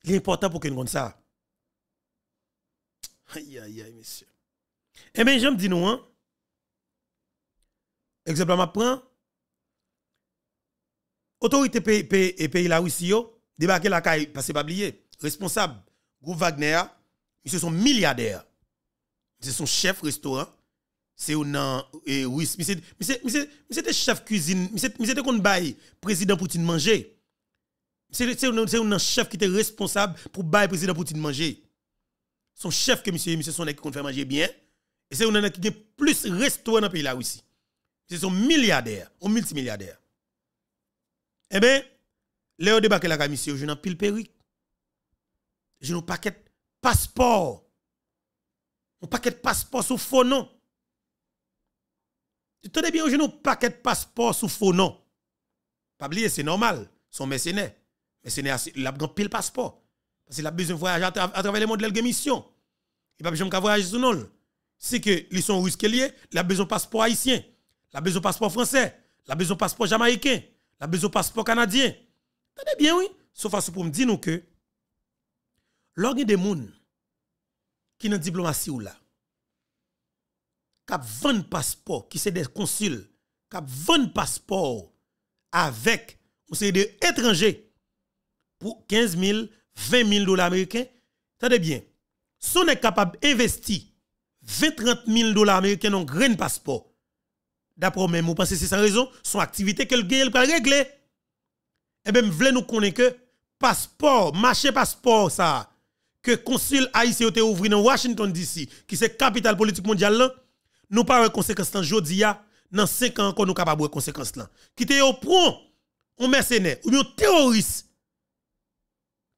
L'important pour que nous ça. Aïe aïe aïe monsieur. Eh bien, j'aime dire nous hein. Exemple, je prends. Autorité pays, pays, pays la Russie, débarquer la caille, parce que pas responsable, groupe Wagner, ils sont milliardaires. C'est son chef restaurant. C'est un c'est mais c'était chef cuisine, mais c'était qu'on bail président Poutine manger. C'est un chef qui était responsable pour bail président Poutine manger. Son chef que monsieur monsieur son qui compte faire manger bien et c'est un qui a plus restaurant dans le pays là aussi. C'est son milliardaire, un multimilliardaire. Eh bien, Léo débarque la monsieur, je n'ai pile perruque. Je n'ai paquet passeport. Un paquet passeport sous faux nom. Tu tenais bien, je n'ai paquet passeport sous faux nom. Pas oublier, c'est normal. Son mercenaire. Mercenaire, il a un pile passeport. Parce qu'il a besoin de voyager à, tra- à travers le monde de la mission. Il n'a pas besoin de voyager sous non. Si que ils sont russes liés, il a besoin de passeport haïtien. Il a besoin de passeport français. Il a besoin de passeport jamaïcain. Il a besoin de passeport canadien. Tenez bien, oui. Sauf à ce pour me dire que, lorsqu'il a des gens qui dans diplomatie ou là, qui vendent passeport, qui sont des consuls, qui vendent passeport avec série d'étrangers pour 15 000, 20 000 dollars américains. Attendez bien, si on est capable d'investir 20 30 000 dollars américains dans grand passeport, d'après même, vous pensez que c'est sans raison, son activité qu'elle gagne, elle peut régler. Eh bien, vous nous connaître que passeport, marché passeport, ça, que consul haïtien a ouvert dans Washington DC, qui c'est capitale politique mondiale, nous pas conséquences dans jodi dans 5 ans encore nous capable de conséquences là. Qui était au point un mercenaire ou bien un terroriste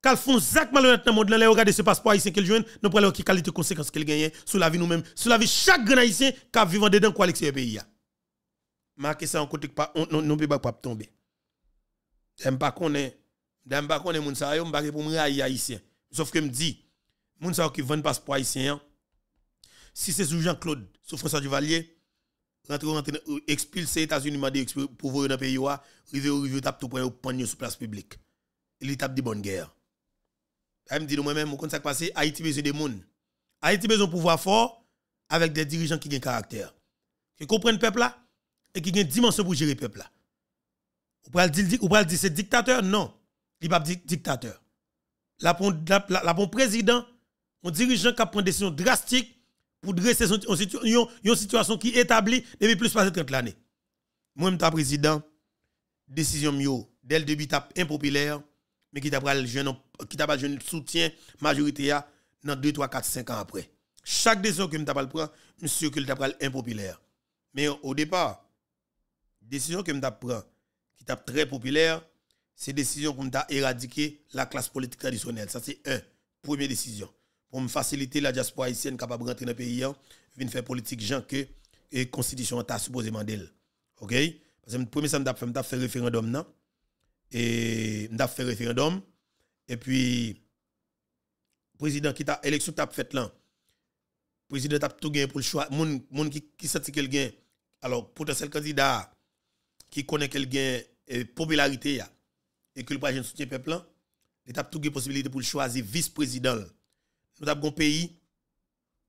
qu'elle font zac malhonnête dans le monde là regarder ce passeport haïtien qu'il joue nous prenons qui qualité conséquences qu'il gagne sur la vie nous-mêmes sur la vie chaque grand haïtien qui vivant dedans quoi l'extérieur pays marquez ça en côté pas on ne peut pas tomber. J'aime pas connaître j'aime pas connaître moun sa yo m'pa pour me haïtien. Sauf que me dit moun sa qui vend passeport haïtien si c'est sous Jean-Claude sous François Duvalier rentre rentre expulser États-Unis m'a dit pour voir dans pays wa rive rive tape tout pour prendre sur place publique. Il tape de bonne guerre elle me dit moi même on ça passer Haïti besoin de monde. Haïti besoin de pouvoir fort avec des dirigeants qui ont caractère. Qui comprennent le peuple là et qui ont dimension pour gérer le peuple là. Ou pas pas dire c'est dictateur? Non. Il pas dictateur. La la, la, bon président un dirigeant qui prend des décisions drastiques pour dresser une situation qui est établie depuis plus de 30 l'année. Moi, je suis président, décision mio, dès le début, impopulaire, mais qui t'a pas le soutien majorité dans 2, 3, 4, 5 ans après. Chaque décision que je prendre, je suis sûr que t'a impopulaire. Mais au départ, décision que je prendre, qui est très populaire, c'est décision que je éradiquer la classe politique traditionnelle. Ça, c'est un, première décision pour me faciliter la diaspora haïtienne capable de rentrer dans le pays, hein, venir faire politique gens que la constitution t'a supposé mandel. OK? Parce que le premier ça m'a fait fait référendum non? Et m'a fait référendum et puis président qui t'a élection t'a fait là. Président t'a tout gagné pour le choix moun moun qui qui gagne. Alors potentiel candidat qui connaît qu'il gagne popularité et que le président soutient peuple là, il a tout gagné possibilité pour le choisir vice-président nous avons un pays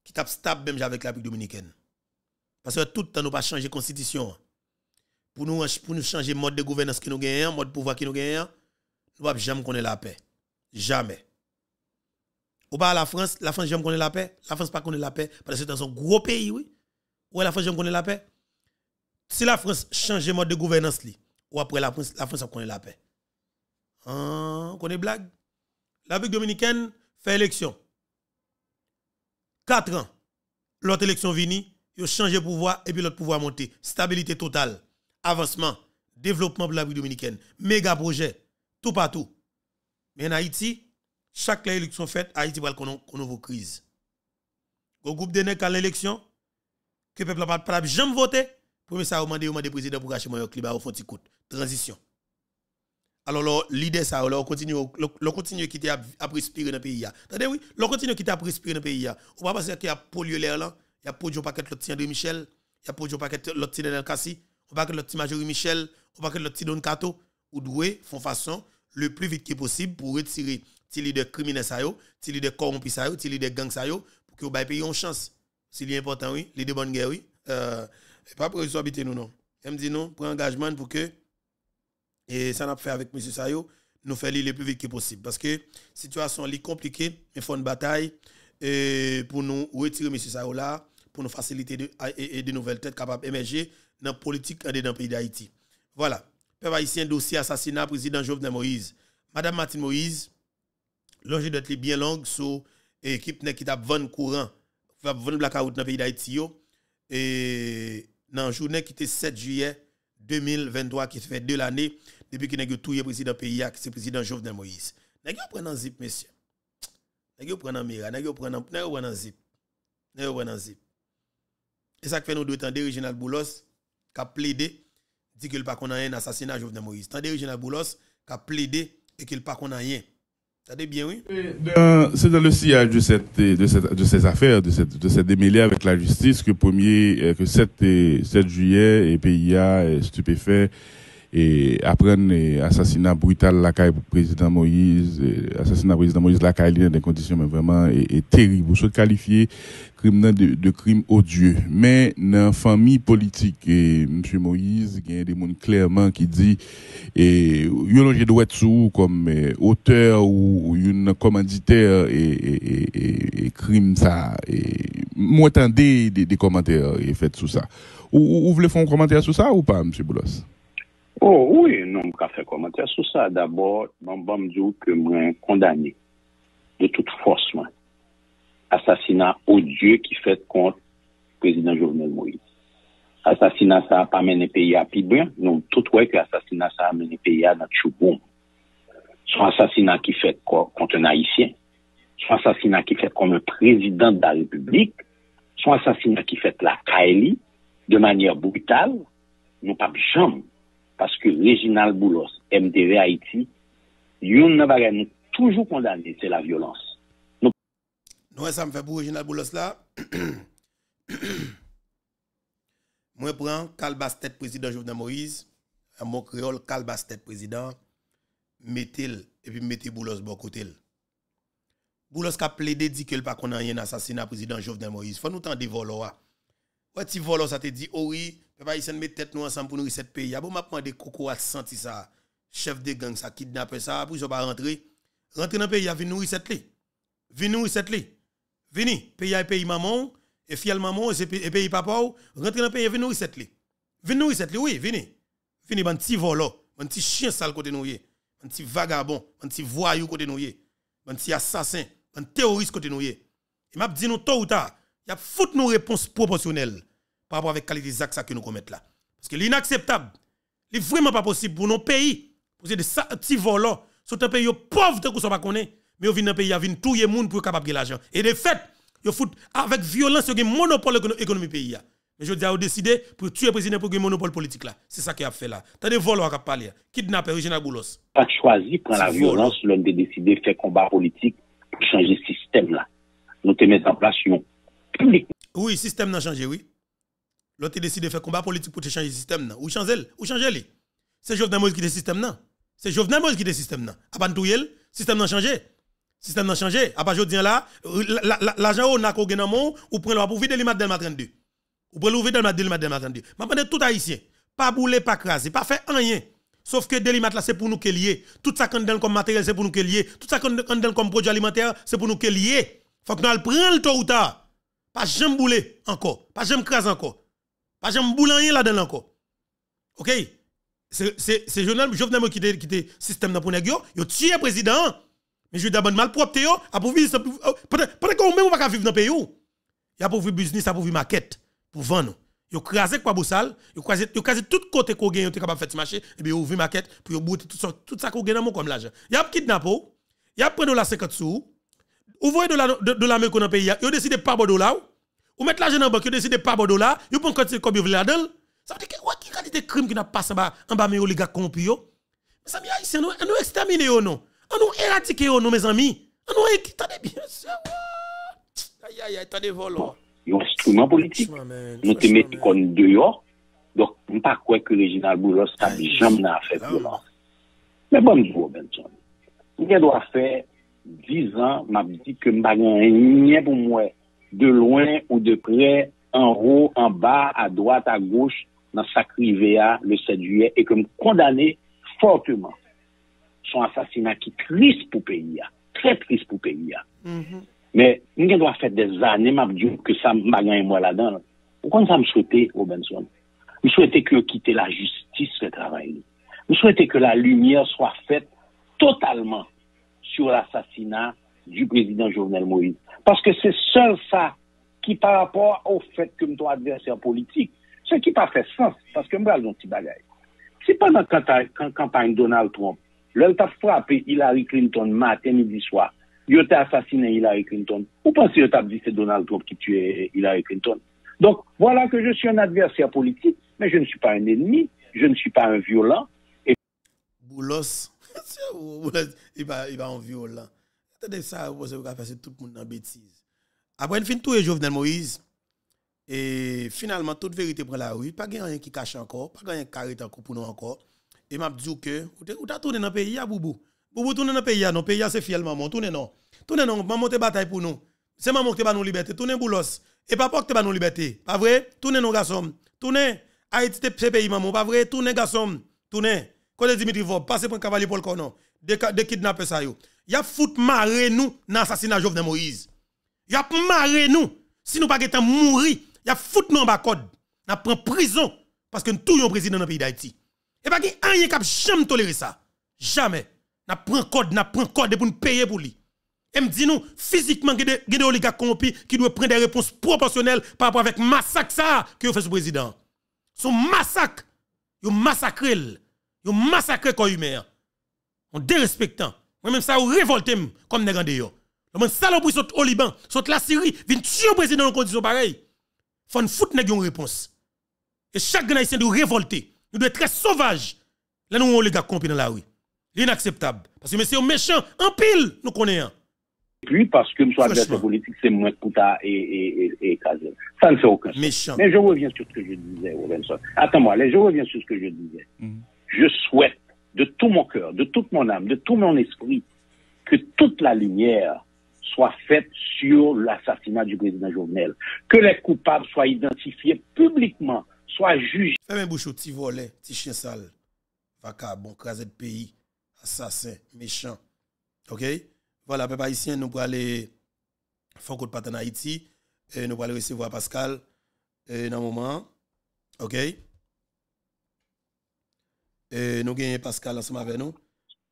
qui tape stable même avec la République dominicaine. Parce que tout le temps, nous pas changer la constitution. Pour nous, pour nous changer le mode de gouvernance qui nous gagne, mode de pouvoir qui nous gagne, nous ne jamais connaître la paix. Jamais. Ou pas la France, la France jamais connaît la paix. La France pas connaît la paix parce que c'est un gros pays, oui. Ou la France jamais connaît la paix. Si la France change le mode de gouvernance, ou après la France, la France connaît la paix. Ah, on connaît blague? La République dominicaine fait élection. 4 ans, l'autre élection vini, ils ont changé pouvoir et puis l'autre pouvoir monter. Stabilité totale, avancement, développement pour la vie dominicaine, méga projet, tout partout. Mais en Haïti, chaque élection faite, Haïti va connaître une nouvelle crise. Au groupe de à l'élection, que le peuple n'a pas jamais voté, pour ça, demande au président pour cacher mon clip au fond Transition. Alors, l'idée, ça, on continue, on continue à respirer dans le pays. Attendez, oui, on continue à quitter à respirer dans le pays. On va passer qu'il y a pollué l'air là, il y a un paquet de l'autre de Michel, il y a un paquet de l'autre de Cassi, on va que l'autre Majorie Michel, on va que l'autre Don Cato, ou doué, font façon le plus vite possible pour retirer les leaders criminels, les leaders corrompus, les leaders gangs, pour que vous pays une chance. C'est important, oui, les deux bonnes guerres, oui. Euh, pas pour habiter nous, non. Elle me dit non, pour engagement pour que et ça n'a pas fait avec M. Sayo, nous faisons le plus vite que possible. Parce que la situation est compliquée, il faut une bataille pour nous retirer M. Sayo là, pour nous faciliter de, et, de nouvelles têtes capables d'émerger dans la politique dans le pays d'Haïti. Voilà. Peuple haïtien, dossier assassinat président Jovenel Moïse. Madame Martine Moïse, l'enjeu doit être bien long sur l'équipe qui a 20 courant, 20 blackout dans le pays d'Haïti. Et dans la journée qui était 7 juillet 2023, qui fait deux l'année, depuis qu'il a tout le président pays, c'est le président Jovenel Moïse. N'a pas un zip, monsieur. N'a pas un mira, n'a pas un zip. N'a pas un zip. Et ça fait nous deux temps de Réginald Boulos qui a plaidé, dit qu'il pas qu'on a un assassinat Jovenel Moïse. Tant de Réginald Boulos qui a plaidé et qu'il pas qu'on a rien. Ça bien, oui? C'est dans le sillage de, cette, de, cette, de ces affaires, de cette, de cette démêlée avec la justice que premier, euh, que 7, 7 juillet et PIA est stupéfait et apprendre assassinat brutal la caille président Moïse, assassinat président Moïse la caille dans des conditions mais vraiment et, terrible. Vous qualifier crime de, de crime odieux. Mais dans la famille politique et M. Moïse, il y a des gens clairement qui dit et être sous comme auteur ou, une commanditaire et, et, et, crime ça et moi des, des commentaires et fait sur ça. Ou, vous voulez faire un commentaire sur ça ou pas M. Boulos? Oh, oui, non m ka fe komantè sou sa. D'abord, m'm, m'm m ban m djou ke mwen kondanye de tout fos mwen. Asasina odye ki fet kont prezident Jovenel Moïse. Asasina sa pa mene peyi api bwen, nou tout wè ki asasina sa mene peyi a nan chouboum. Son asasina ki fet kont un haïsyen, son asasina ki fet kont un prezident da republik, son asasina ki fet la kaeli de manye brutal, nou pa bicham. Paske Reginald Boulos, MTV Haiti, yon nan bagay nou toujou kondane, se la violans. Nou, nou e sa m fe pou Reginald Boulos la, <clears throat> mwen pran Kalbastet prezident Jovenel Moïse, an mwen kreol Kalbastet prezident, metel, epi metel Boulos bon kotel. Boulos ka ple de di ke l pa konan yon asasina prezident Jovenel Moïse. Fon nou tan devoloa. Ouais, si volo, ça te dit, oh oui, papa, il met tête nous ensemble pour nous cette pays. Bon, m'a demandé Coco a senti ça. Chef de gang, ça kidnappé ça, pour ils pas rentrer. Rentrer dans le pays, a venu nous cette li. Venu nous cette li. Vini, pays à pays maman, et fiel maman, et pays papa, rentre dans le pays, vini nous recette li. Vini nous recette li, oui, vini. Vini, ban petit volo, ban petit chien sale côté nous ban petit vagabond, ban petit voyou côté nous ban petit assassin, ban terroriste côté nous Et m'a dit nous tôt ou tard, y a fout nos réponses proportionnelles par rapport avec qualité des actes que nous commettons là. Parce que l'inacceptable, n'est vraiment pas possible pour nos pays, pour ces petits volants, sur un pays pauvre que vous pas connaît mais vous venez dans pays, vous tout le monde pour capable de l'argent. Et de fait, vous fout avec violence un monopole économique pays. Mais je dis à vous décider pour tuer le président pour un monopole politique là. C'est ça qu'il a fait là. T'as des voleurs à parler. Kidnapper Regina Boulos. Pas choisi prendre la violence, l'on de décider de faire combat politique pour changer le système là. Nous te mettons en place un Oui, le système n'a changé, oui. L'autre décidé de faire combat politique pour changer le système. Où changer Où changer C'est Jovenel Moïse qui le système. C'est Jovenel Moïse qui le système. Abantouye, le système n'a changé système n'a changé. À de là, l'argent au n'a qu'au mon ou prend pour vider le mat 32. Ou pour l'ouvrir le mat 32. Mais tout haïtien, pas bouler, pas craser, pas faire rien. Sauf que Delimat là c'est pour nous lié. Tout ça qu'on donne comme matériel c'est pour nous lié. Tout ça qu'on donne comme produit alimentaire c'est pour nous lié. Faut que nous le prendre le tôt ou tard. Pas jamais bouler encore, pas jamais craser encore. Pas jamais bouler rien là-dedans encore. OK? C'est journal Jovenel qui qui système dans pour nèg yo, yo tué président. Mais je d'abord mal propre yo, a pour vivre peut-être qu'on même pas vivre dans pays où. Y a pour vivre business, a pour vivre market pour vendre. Yo crasé quoi boussal, yo crasé yo crasé tout côté qu'on gagne, yo capable faire marché et bien ouvrir market pour yo bouter tout ça tout ça qu'on gagne dans comme l'argent. Y a kidnappé, y a prendre la 50 sous. De la de, la dans pays, yo décidé pas bon dollar. Ou mettre l'argent dans banque, yo décidé pas bon dollar, yo prend quantité comme veut là-dedans. Ça veut dire que ouais, qui qualité crime qui n'a pas en bas en bas mes oligarques corrompus yo. Mais ça haïtien nous nous exterminer yo non. On nous éradiquer, nous, mes amis. On nous attendez bien. Aïe, aïe, aïe, t'as volants. Un instrument politique. Nous te mettons comme dehors. Donc, je ne pas croire que Boulos n'a jamais fait violence. Mais bon, vous, Benson. Il doit faire 10 an, map di ke mbagan enye pou mwen, de loin ou de pre, an ro, an ba, a doat, a goch, nan sakri vea le 7 juye, e ke m kondane forteman son asasina ki tris pou peyi ya, tre tris pou peyi ya. Mm -hmm. Men, mwen gen do a fèt de zanè map di ou ke sa mbagan enye mwen la dan, pou kon sa m souwete, Robinson, m souwete ki yo kite la justis se travay li. Nous souhaitons que la lumière soit faite totalement sur l'assassinat du président Jovenel Moïse. Parce que c'est seul ça qui, par rapport au fait que nous adversaire politique, ce qui pas fait sens, parce que avons un petit bagage. C'est pendant la campagne Donald Trump, L'on t'a frappé Hillary Clinton matin, midi, soir. Il a assassiné Hillary Clinton. Ou pensez que t'a dit c'est Donald Trump qui tuait Hillary Clinton? Donc, voilà que je suis un adversaire politique, mais je ne suis pas un ennemi, je ne suis pas un violent. Et... Boulos, il va, il va en violent. Attendez ça, vous avez faire tout le monde en bêtise. Après, une fin tout Jovenel Moïse, et finalement, toute vérité prend la rue, pas rien qui cache encore, pas rien qui arrête encore pour nous encore. et m'a dit que ou t'as tourné dans le pays, Boubou? Boubou tourne dans le pays, non, pays c'est fiel maman, tourne non. Tourne non, maman te bataille pour nous. C'est maman qui te bat nos liberté, tourne boulos. Et papa qui te bat nos. Pas vrai? Tourne non garçon. Tourne. Haïti c'est pays maman, pas vrai? Tourne garçon. Tourne. Quand Dimitri Vob, passez pour un cavalier Paul Cornon. De, de kidnapper ça yo. Y a fout marrer nous dans l'assassinat Jovenel Moïse. Y a marrer nous. Si nous pas qu'être mourir, y a fout nous en bas code. N'a prend prison parce que nous tous un président dans le pays d'Haïti. Et pas qu'il rien qui jamais tolérer ça. Jamais. N'a prend code, n'a prend code pour nous payer pour lui. Et me dit nous, physiquement, il y a des oligarques corrompus qui doivent prendre des réponses proportionnelles par rapport avec massacre ça que fait ce président. Son massacre, il massacré, il massacré quoi humain. On dérespectant. Moi-même ça, révolté comme des grands yo. Le saloperie saute au Liban, saute la Syrie, vient tuer le président dans conditions pareilles. Faut une fout une réponse. Et chaque haïtien doit révolter. Nous doit être très sauvage. Là, nous, on les gars dans la rue. Inacceptable. Parce que c'est un méchant, en pile, nous connaissons. Puis, parce que soit adversaire politique, c'est moins Kouta et, et, et, et Ça ne fait aucun sens. Méchant. Mais je reviens sur ce que je disais, Robinson. Attends-moi, je reviens sur ce que je disais. Mhm. Je souhaite, de tout mon cœur, de toute mon âme, de tout mon esprit, que toute la lumière soit faite sur l'assassinat du président Jovenel. Que les coupables soient identifiés publiquement, soient jugés. Fais bouche au petit volet, petit chien sale, vacabon, crasé de pays, assassin, méchant. OK? Voilà, peuple haïtien, nous pour aller faire de en Haïti. Nous pour aller recevoir Pascal et dans un moment. OK? Et nous avons Pascal ensemble avec nous.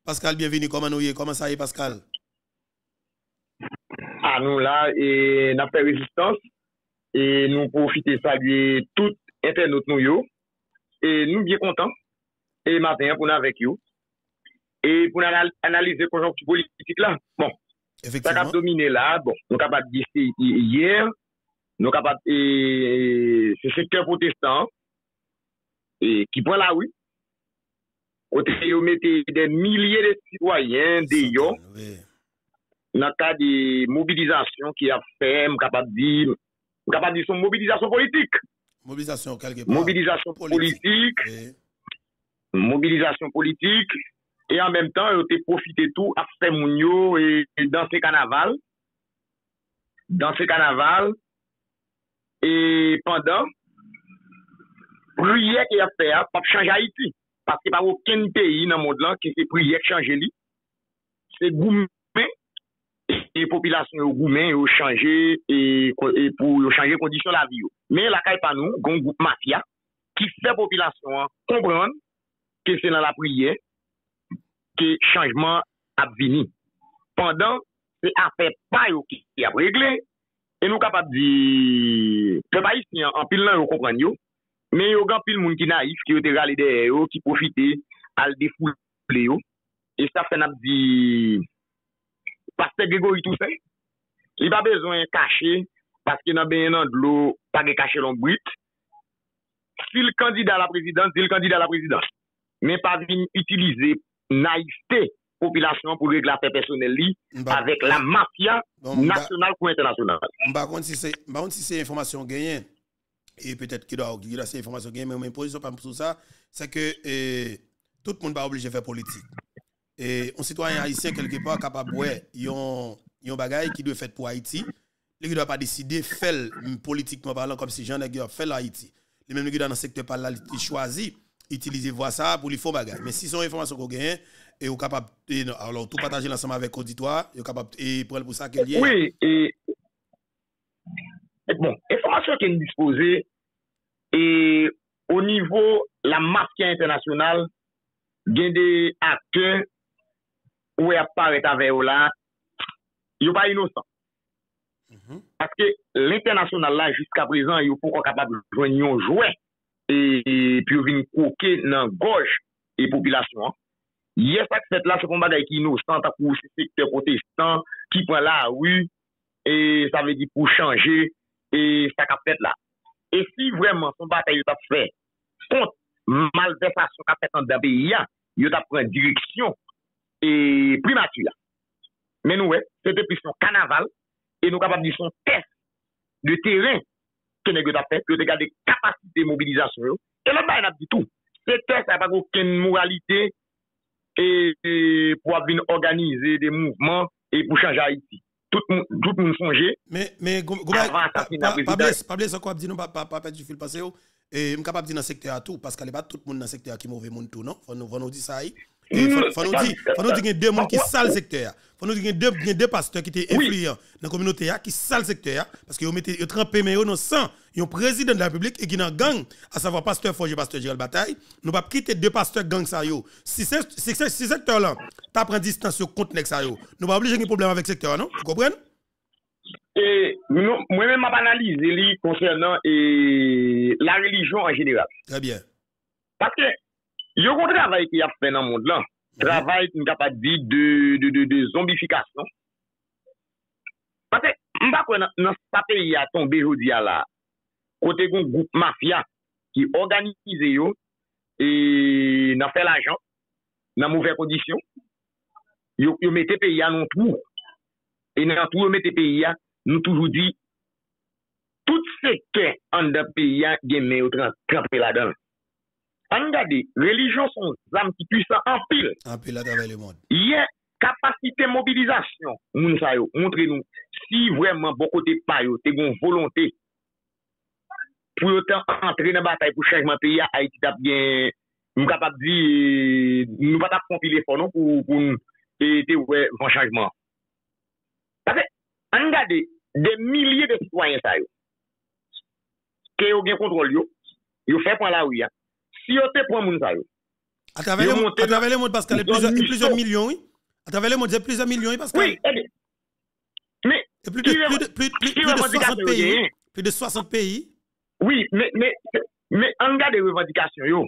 Pascal, bienvenue. Comment nous y est? Comment ça y est, Pascal? À nous là, et nous fait résistance. Et nous profitons de saluer tout internaute nous. Et nous e, bien contents. Et matin, pour nous avec vous. Et pour nous analyser conjoncture politique là. Bon. Effectivement. Ça a dominé là. Bon. Nous sommes capables de dire hier. Nous sommes capables de. C'est secteur protestant. Et qui prend la rue. kote yo mette de milye de sitwayen de yo nan ka de mobilizasyon ki a fè, m kapap di, m kapap di son mobilizasyon politik. Mobilizasyon kalge pa. Mobilizasyon politik, mobilizasyon politik, e an menm tan yo te profite tou a fè moun yo e dan se kanaval, dan se kanaval, e pandan, priye ki a fè a, pap chanja iti. Paske pa wou ken peyi nan mod lan ki se priye chanje li. Se goumen, e popilasyon yo goumen yo chanje, e, e pou yo chanje kondisyon la vi yo. Men la kay pa nou, goun goup mafya, ki se popilasyon an, kompran, ke se nan la priye, ke chanjman ap vini. Pendan, se apè pa yo ki ap regle, e nou kapap di, ke pa isi an, an pil nan yo kompran yo, Men yo gan pil moun ki naif, ki yo te rale de yo, ki profite al defoule yo. E sa fè nap di, paste Gregori Toussaint, li ba bezwen kache, paske nan ben nan dlo, pa ge kache lon brit, si l kandida la prezidans, si l kandida la prezidans. Men pa vin utilize naifte populasyon pou regle apè personel li, avèk la mafya nasyonal pou internasyonal. Mba kon si se informasyon genyen, et peut-être qu'il doit a ces informations, mais mon position pas sur ça, c'est que eh, tout le monde n'est pas obligé de faire politique. Et un citoyen haïtien, quelque part, capable de un bagage qui doit faire pour Haïti, il ne doit pas décider de faire politiquement parlant comme si j'en ai fait Haïti. Les mêmes qui dans le secteur par là, il choisit utiliser voir ça pour les faux bagages. Mais si son information qu'on gagne, et capable non, alors tout partager l'ensemble avec l'auditoire, est capable et pour ça qu'il y a. Oui, et Mm-hmm. Et bon, informasyon ki nou dispose, e o nivou la mafya internasyonal, gen de akte ou e apare ta veyo la, yo pa inosan. Mm -hmm. Paske l'internasyonal la, jiska prezan, yo pou kon kapab jwen yon jwen, e pi yo vin kouke nan goj e populasyon. Ye sa ki fet la, se kon bagay ki inosan, ta pou se sektor protestant, ki pren la, oui, e sa ve di pou chanje, e sa ka fet la. E si vreman son batay yo ta fe kont malvefasyon ka fet an da peyi ya, yo ta pren direksyon e primatu ya. Men nou we, se te pis son kanaval e nou kapap di son test de teren ke negyo ta fet yo te gade kapasite mobilizasyon yo e lop ba en ap di tou. Se test apak ou ken moralite e, e pou ap vin organize de mouvman e pou chanja iti. Tout le monde. Mais, mais, Avant pas- assassinat pas- pas président. blesse- pas blesse, quoi, dit non, pas, perdre du fil passé, yo. Et, je suis capable de dire dans le secteur à tout, parce qu'il n'y a pas tout le monde dans le secteur qui est mauvais monde tout, non? Faut nous, dire ça, faut, nous dire, qu'il y a deux monde qui Ouais. sale le secteur. Faut nous dire qu'il y a deux, pasteurs qui étaient influents dans la communauté, qui sale le secteur, parce qu'ils ont trempé, mais ils ont sang. Ils ont président de la République et qui dans gang, à savoir pasteur Forge et pasteur Gérald Bataille. Nous pas quitter deux pasteurs gang ça, yo. Si si secteur là, t'as pris distance contre nek ça, yo. Nous pas obligé de problème avec secteur, non? Vous comprenez? Et moi-même, m'a analysé concernant la religion en général. Très bien. Parce que, Yo kon travay ki ap fè nan moun lan, mhm. travay ki m kap ap di de, de, de, de zombifikasyon. Pate, m bakwe nan, nan pape ya ton bejodi ya la, kote kon goup mafya ki organize yo, e nan fè l'ajan, nan mouvè kondisyon, yo, yo mette pe ya non tou, e nan tou yo mette pe ya, nou toujou di, tout se ke an de pe ya gen me yo tran, tran pe la dan. An gade, religion son zam ki pwisan anpil. Anpil la travè le moun. Ye, kapasite mobilizasyon, moun sa yo, montre nou, si vwèman bon kote pa yo, te gon volontè, pou yo te antre nan batay pou chanjman peyi a Haiti tap gen, nou kapap di, nou batap konpile fonon pou, pou nou e, te wè van chanjman. Tase, an gade, de milye de sitwanyen sa yo, ke yo gen kontrol yo, yo fè pon la ou ya, Si yo te pon moun sa yo. A travers le monde, parce qu'il y a plusieurs millions, oui. À travers le monde, c'est plusieurs millions, parce que... Oui, mais... Plus de 60 pays. Plus de 60 pays. Oui, mais... Mais en regard des revendications, yo.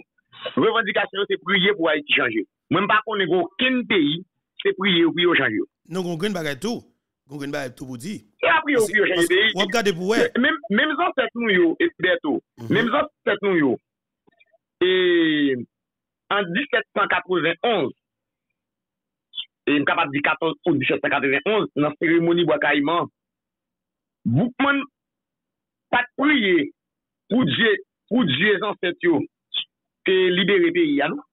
Revendications, c'est prier pour Haïti changer. Même pas qu'on ait aucun pays, c'est prier pour Haïti changer. Non, on gagne pas tout. On gagne pas tout pour dire. Et après, on gagne pas tout. On regarde pour ouais. Même ancêtres nous, yo, et c'est tout. Mm-hmm. Même ancêtres nous, yo. E, an 1791, e m kapap di 14 ou 1791, nan seremoni wakayman, boukman pat priye pou dje, pou dje zanset yo, te libere peyi ya nou.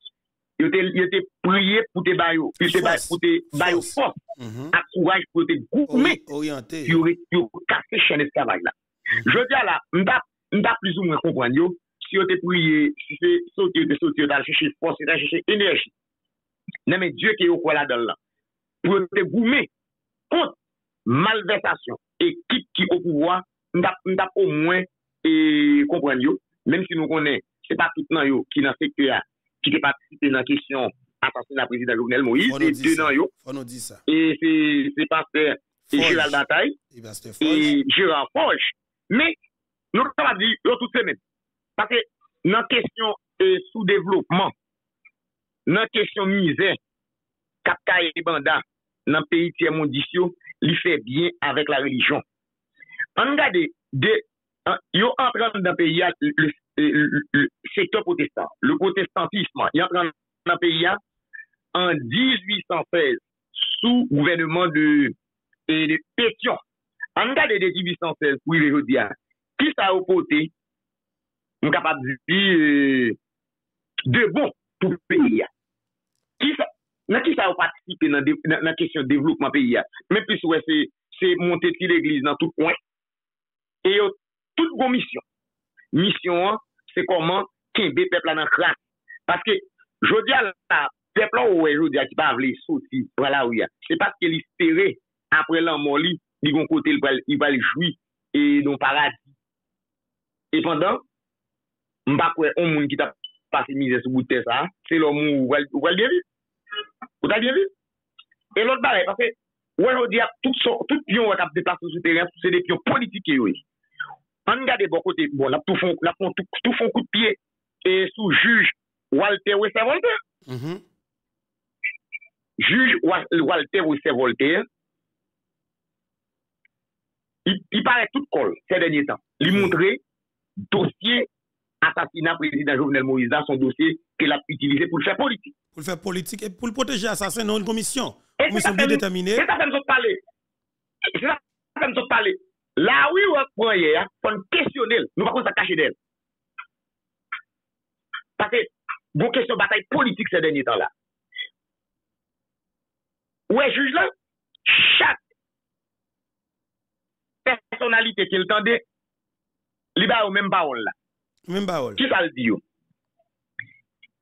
Yo te, yo te priye pou te bayo, pou te bayo fos, mm -hmm. ak kouaj pou te goume, yo, yo kase chen eskavay la. Mm -hmm. Je di ala, mda, mda plus ou mwen kompran yo, si yo te priye, si se soti yo te soti, yo tal cheche fos, yo tal cheche enerji. Nan men Diyo ki yo kwa la dan lan. Pou yo te goume kont malversasyon ekip ki yo pouwa, mdap o mwen e kompren yo, menm si nou konen, se pa tout nan yo ki nan sekte ya, ki te patite nan kesyon atasyon la prezident Jovenel Moïse, se de nan yo, e se paste Gérald Bataille, e Gérald Forge, men nou kaba di yo tout se men. Pase nan kesyon e, euh, sou-devlopman, nan kesyon mizè, kapta e banda nan peyi tiè mondisyon, li fè bien avèk la relijon. An gade, de, an, yo entran nan peyi ya le, le, le sektor protestant, le protestantisme, yo entran nan peyi ya an 1816 sou gouvernement de, de Pétion. An gade de 1816, pou yon jodi ya, ki sa opote m kapap di e, de bon pou peyi ya. Ki sa, nan ki sa ou patisipe nan, nan, nan kesyon devloupman peyi ya. Men pis wè se, se monte ti l'eglise nan tout kwen. E yo tout go misyon. Misyon an, se koman kenbe pepla nan kras. Paske, jodi a la, pepla ou wè jodi a ki pa avle soti, wala ou ya. Se paske li sere apre lan mon li, li gon kote li pal joui e don paradis. E pandan, mpa kwe on moun ki ta pase mize sou boute sa, se lò moun ou wèl gen vi. Ou ta gen vi. E lòt barè, parce wè jò di ap tout, so, tout pion wè kap deplase sou teryen, se de pion politike yo. An gade bo kote, bon, la pou fon, la pou tout, tout fon kout piye, e sou juj Walter Wester-Volter. Mm -hmm. Juj Walter Wester-Volter, i pare tout kol se denye tan. Li mm-hmm. montre dosye assassinat président Jovenel Moïse dans son dossier qu'il a utilisé pour le faire politique. Pour le faire politique et pour le protéger assassin non, une commission. Et commission bien déterminée. C'est ça que nous parler. C'est ça que nous parler. Là, oui, on prend hier, on questionner, nous ne pouvons pas cacher d'elle. Parce que, bon question bataille politique ces derniers temps-là. Ouais, juge là, chaque personnalité qu'il tendait, il va au même parole là. Ki pal di yo?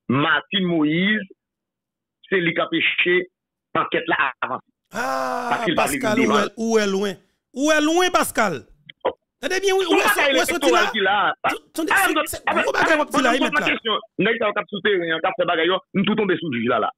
Martin Moïse, se li ka peche panket la avan. Ah, Pascal, ou e loin? Ou e loin, Pascal? Tade bien, ou e soti la? Ou bagay wap ti la, imet la? Nèk sa wakap sou teren, wakap se bagay yo, nou touton de sou juj la la.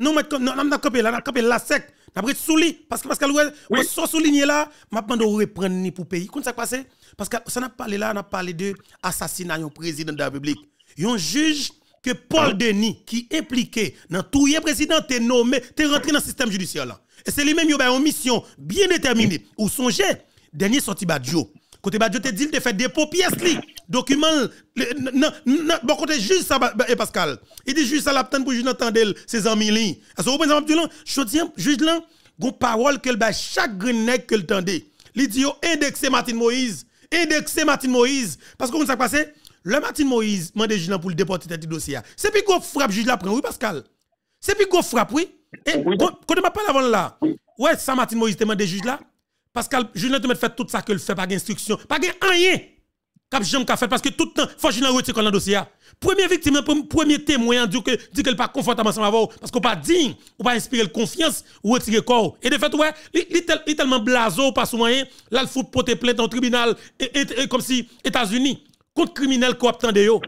Non, nan kope la, nan kope la sek. Sous lit. Parce que, Pascal, ouais, Oui. soit souligné là, m'a demandé de reprendre ni pour pays. Comment ça passé? Parce que ça n'a parlé là, on a parlé de assassinat d'un président de la République. Un juge que Paul Denis, qui est impliqué dans tout le président, t'es nommé, t'es rentré dans le système judiciaire là. Et c'est lui-même qui a une mission bien déterminée. Ou songez, dernier sorti Badjo. Côté Badjo te dit de faire dépôt pièce li, document non non bon côté juge ça ba- ba- et Pascal. Il dit juge ça l'attend pour juge n'entendre ses amis li. Parce que vous pensez Abdullah, je dis juge là, gon parole que ba chaque grenègue que le tendait. Il dit yo indexer Martin Moïse, indexer Martin Moïse parce que comment ça passé le Martin Moïse juge là pour le déporter tête dossier. C'est puis gros frappe juge là prend oui Pascal? C'est puis gros frappe oui? Et Oui. quand quand m'a parlé avant là. Ouais, ça Martin Moïse te demande juge là? Pascal, Julien te met fait tout ça que le fait pas d'instruction, pas rien. Cap Jean qu'a fait parce que tout le temps faut Julien retire le dossier. Première victime, pre- premier témoin dit que dit qu'elle pas confortable ensemble avec parce qu'on pas digne, ou pas inspirer confiance ou retirer corps. Et de fait ouais, il il il tellement blazo pas sous moyen, là le fout porter plainte au tribunal comme si États-Unis contre criminel qu'on attendait yo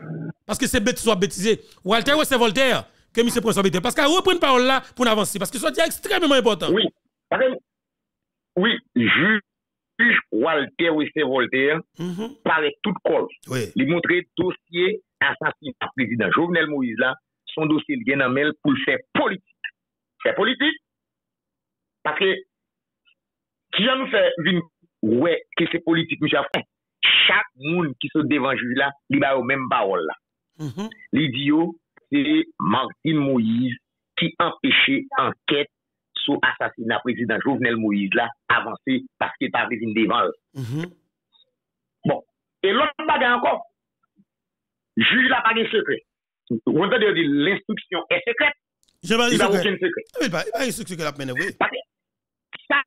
parce que c'est bête soit bêtisé. Walter ouais c'est Voltaire que monsieur prend parce qu'à reprendre parole là pour avancer parce que c'est extrêmement important. Oui. Oui, juge Walter Wester Voltaire mm -hmm. parlait toute cause. Oui. Il montrait dossier assassinat président Jovenel Moïse là, son dossier bien en mail pour faire politique. Faire politique parce que qui si nous fait une ouais que c'est politique monsieur fait. Chaque monde qui se devant juge là, il a aux mêmes paroles là. Mm -hmm. L'idiot oh, c'est Martin Moïse qui empêchait enquête sou asasina prezident Jovenel Moïse la avanse paske ta vezin devan e. Mm -hmm. Bon, e lòt bagay ankon, juj la bagay sekre. Mwen te de di l'instruksyon e sekre, il va ouken sekre. Il va ouken sekre. Pake, sa,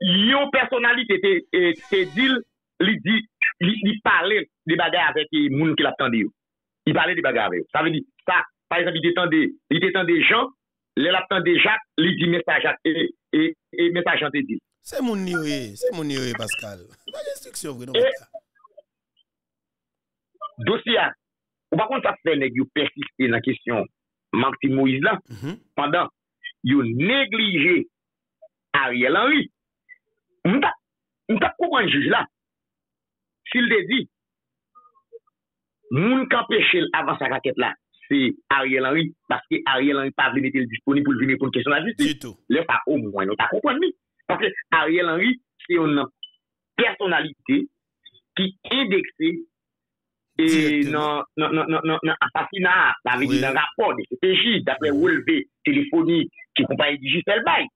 yon personalite te, te, te dil, li di, li, li pale de bagay avèk moun ki la ptande yo. Li pale de bagay avèk yo. Sa ve di, sa, par exemple, li te tende, li te tende jan, lè la tan de Jacques, li di mesaj Jacques, e, e, e mesaj Jacques te di. Se moun niwe, se moun niwe Pascal. Ba restriksyon vre nou e, mwen ta. Dosya, ou bakon sa fè neg yo persiste nan kesyon Martin Moïse la, mm -hmm. pandan yo neglije Ariel Henry. Mwen ta, mwen ta kouman juj la, sil de di, moun ka peche l avan sa raket la, c'est Ariel Henry, parce que Ariel Henry pas venu disponible pour venir pour une question de la justice. Du tout. Le pas au moins, nous t'as compris. Parce que Ariel Henry, c'est une personnalité qui indexée et non, non, non, non, non, non, assassinat, ça veut dire un rapport de CPJ, d'après relevé téléphonique qui compagnie du Giselle Bay.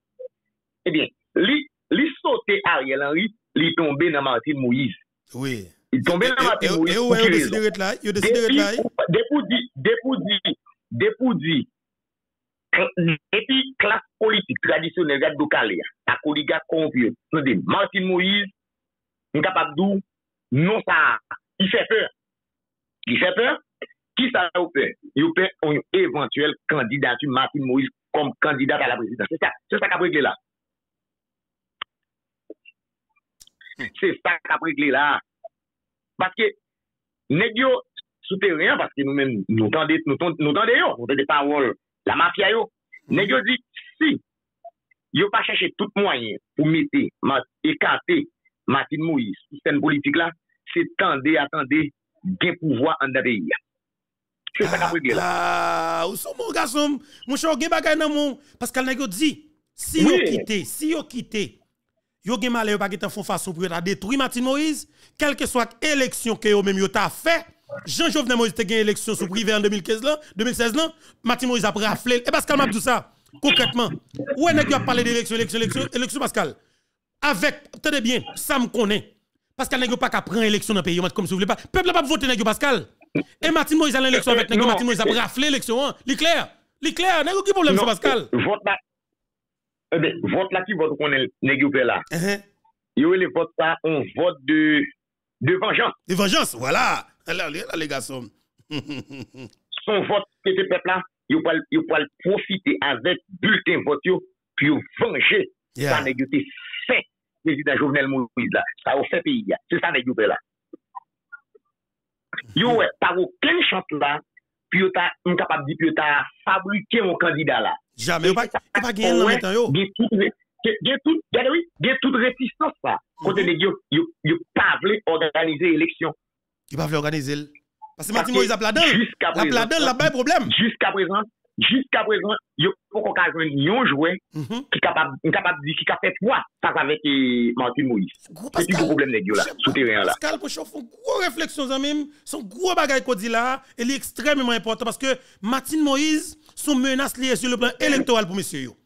Eh bien, lui, lui sauter Ariel Henry, lui tomber dans Martin Moïse. Oui. Il tombe nan Matibou. E ou e ou deside ret la? Yo deside ret la? Depou di, depou di, depou di, epi klas politik tradisyonel gade do kale ya, tako li gade konvye. Nou de, Martin Moïse, nou kapap dou, non sa, i fè peur. I fè peur? Ki sa yo peur? Yo peur on yo eventuel kandidatu Martin Moïse kom kandidat a la prezident. Se sa, se sa kap regle la. Se sa kap regle la. Paske, negyo souterien, paske nou men nou tende yo, nou tende parol, la mafya yo, negyo di, si, yo pa chache tout mwanyen pou mette, ekate, Matin Moïse, sistem politik la, se tende, atende, gen pouvoi an da beya. Se sa kapwe gen la. Ah, ou sou moun gasom, moun chou gen bagay nan moun, paske al negyo di, si oui. yo kite, si yo kite, yo gen malé yo pas gen font façon pour détruire Martin Moïse, quelle que soit élection que yo même yo ta fait. Jean Jovenel Moïse te gen élection sous privé en 2015 là, 2016 là, Martin Moïse a raflé. Et Pascal m'a dit ça concrètement. Où est-ce que a parlé d'élection, élection, élection, élection Pascal? Avec, tenez bien, ça me connaît. Pascal n'a pas qu'à prendre élection dans le pays, comme si vous voulez pas. Peuple n'a pas voté, nèg yo, Pascal? Et Martin Moïse a l'élection avec Non, Martin Moïse a raflé l'élection. hein? L'éclair. L'éclair. N'est-ce qui problème, Pascal? Vote Eh ebe, vot la ki vot konen negyope la. Uh -huh. Yo ele vot sa, on vot de, de vengeance. De vengeance, wala. Voilà. La le gasom. Son vot ke te pepla, yo pal, pal profite avet bulten vot yo, pi yo venge yeah. sa negyote fe. Prezident Jovenel Moïse la, sa ou fe peyi ya. Se sa negyope la. Yo, par ou ken chante la, pi yo ta, m kapap di pi yo ta fabrike yon kandida la. Jamen, yo pa gen nan metan yo. Gen tout, gade oui, gen tout retisans sa. Kote de yo, yo pa vle organize eleksyon. Yo pa vle organize el. Pase Mati Moïse ap la dan, ap la dan la bay problem. Juska prezant, jusqu'à présent, yo pas qu'on ka joindre yon joueur qui capable capable de dire qui a fait poids face avec eh, Martin Moïse. C'est plus gros problème nèg yo là, sous terrain là. Pascal Pochon font gros réflexion son gros bagage qu'on dit là, il est extrêmement important parce que Martin Moïse sont menaces liées sur le plan électoral pour monsieur yo.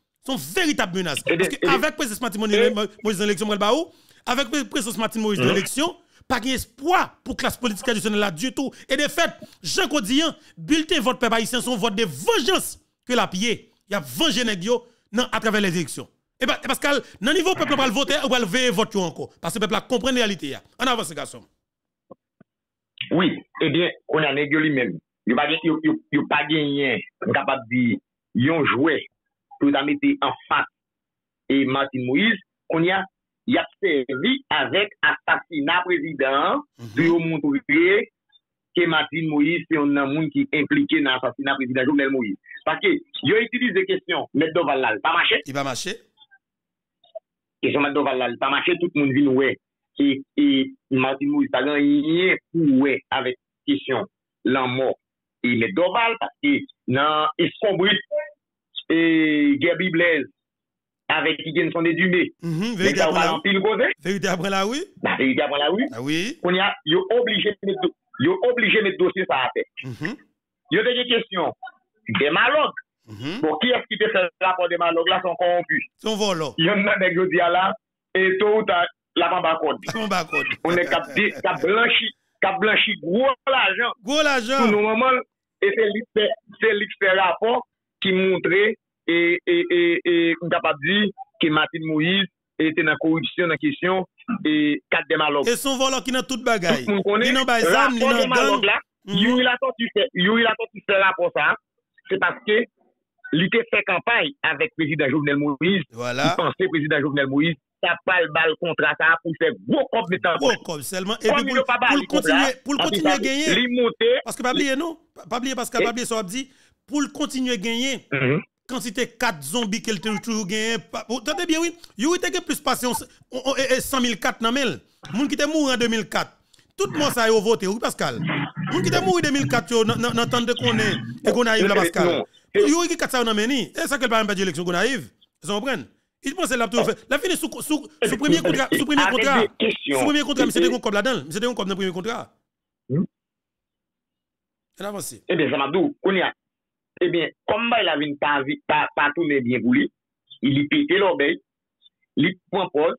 Véritables menaces. Et de- Parce et de- qu'avec président Martin Moïse Moïse dans l'élection avec président Martin Moïse dans l'élection, pas d'espoir pour classe politique traditionnelle là du tout. Et de fait, Jean Codian, bulletin vote peuple haïtien son vote de vengeance que la pillé. Il a vengé nan à travers les élections. Et, bah, et Pascal, dans le niveau peuple va voter ou va le veiller vote yo encore? Parce que le peuple a compris la réalité. En avance garçon. Oui, eh bien, on a yo lui-même. Yo yo yo pas gagné capable de dire yon joueur pour ta mettre en face et Martin Moïse, on y a y ap servi avèk asasina prezident mm -hmm. di yo moun touye ke Martin Moïse se yon nan moun ki implike nan asasina prezident Jovenel Moïse. Paske, yo itilize kestyon Met Dovalal, pa mache? I pa mache. Kestyon Met Dovalal, pa mache, tout moun vin wè. E, e Martin Moïse ta lan yè pou wè avèk kestyon lan mò. E Met Doval, paske nan eskombrit e Gerbi Blaise avec qui sont des dumés. Vérité après la oui. Vérité après la oui. La vérité après la oui. Ah oui. On y a, yo obligé mettre, yo obligé mettre dossier ça à faire. Mhm. Yo des questions. Des malogues. Pour mhm. bon, qui est-ce qui te fait là pour des malogues là sont corrompus. Sont volants. Il oh. y en a des gars qui là et tôt ou tard la pambacode. Pambacode. On est cap cap blanchi, cap blanchi gros l'argent. Gros l'argent. Pour nous moment et c'est l'expert rapport qui montrait e, e, e, e mta pa di ke Matin Moïse ete nan korupsyon nan kesyon e kat demalog. E son volok ki nan tout bagay. Tout moun konen, rapor demalog la, yu ila to ti fè, yu ila to ti fè la pou sa, se paske li te fè kampay avèk prezident Jovenel Moïse, voilà. li panse prezident Jovenel Moïse, sa pal bal kontra sa pou fè gwo kop netan. Gwo kop selman, e bi pou l'kontinye genye, paske pabliye nou, pabliye paske pabliye so ap di, pou l'kontinye genye, Que Pascal, le quantité 4 zombies qu'elle te toujours gagné. Vous entendez bien, oui? You était plus passé 100 000 4 dans mille. Moun qui était mort en 2004. Tout le monde a voté, oui, Pascal? Moun qui était mort en 2004, yo, nan nan temps de qu'on est, et qu'on arrive là, Pascal. Non. You qui 4 ça dans meni. Et ça qu'elle parle pas d'élection qu'on arrive. Vous comprenez? Il pense tout fait. La fini sous premier contrat, sous premier contrat. Sous premier contrat, c'était un comme là-dedans. Un comme dans le premier contrat. Hmm? On avance. Eh bien, ça m'a dit, qu'on y a. ebyen, kom bay la vin pa, pa, pa toune bien pou li, li pete l'obey, li pou anpon,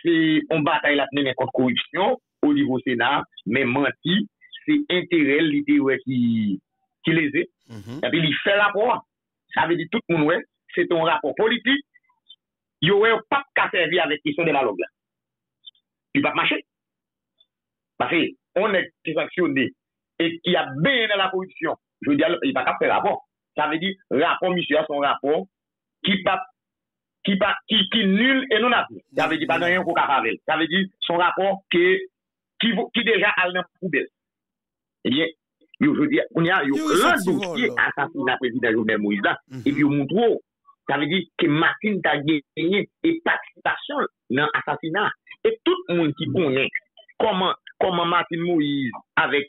se on batay la tenen kont korupsyon, o nivou Sena, men manti, se interel li te wè ki, ki leze, mm -hmm. epi li fè rapor, sa ve di tout moun wè, se ton rapor politik, yo wè ou pap ka servi avèk kisyon de la log la. Li pap mache. Pase, on ek tisaksyonè, et ki a ben la korupsyon, Je di al, i pa kap fè rapor. Sa ve di, rapor misyon son rapor ki pa, ki pa, ki, ki nul e non api. Sa ve di, pa nan yon kou kap avèl. Sa ve di, son rapor ki, ki, ki deja al nan poubel. Ebyen, eh yo je di, koun ya, yo kran dousye asasina prezident Jovenel Moïse la, epi yo moun tro. Sa ve di, ki Martin ta genye e patistasyon nan asasina. E tout moun ki konen koman comment Martin Moïse avec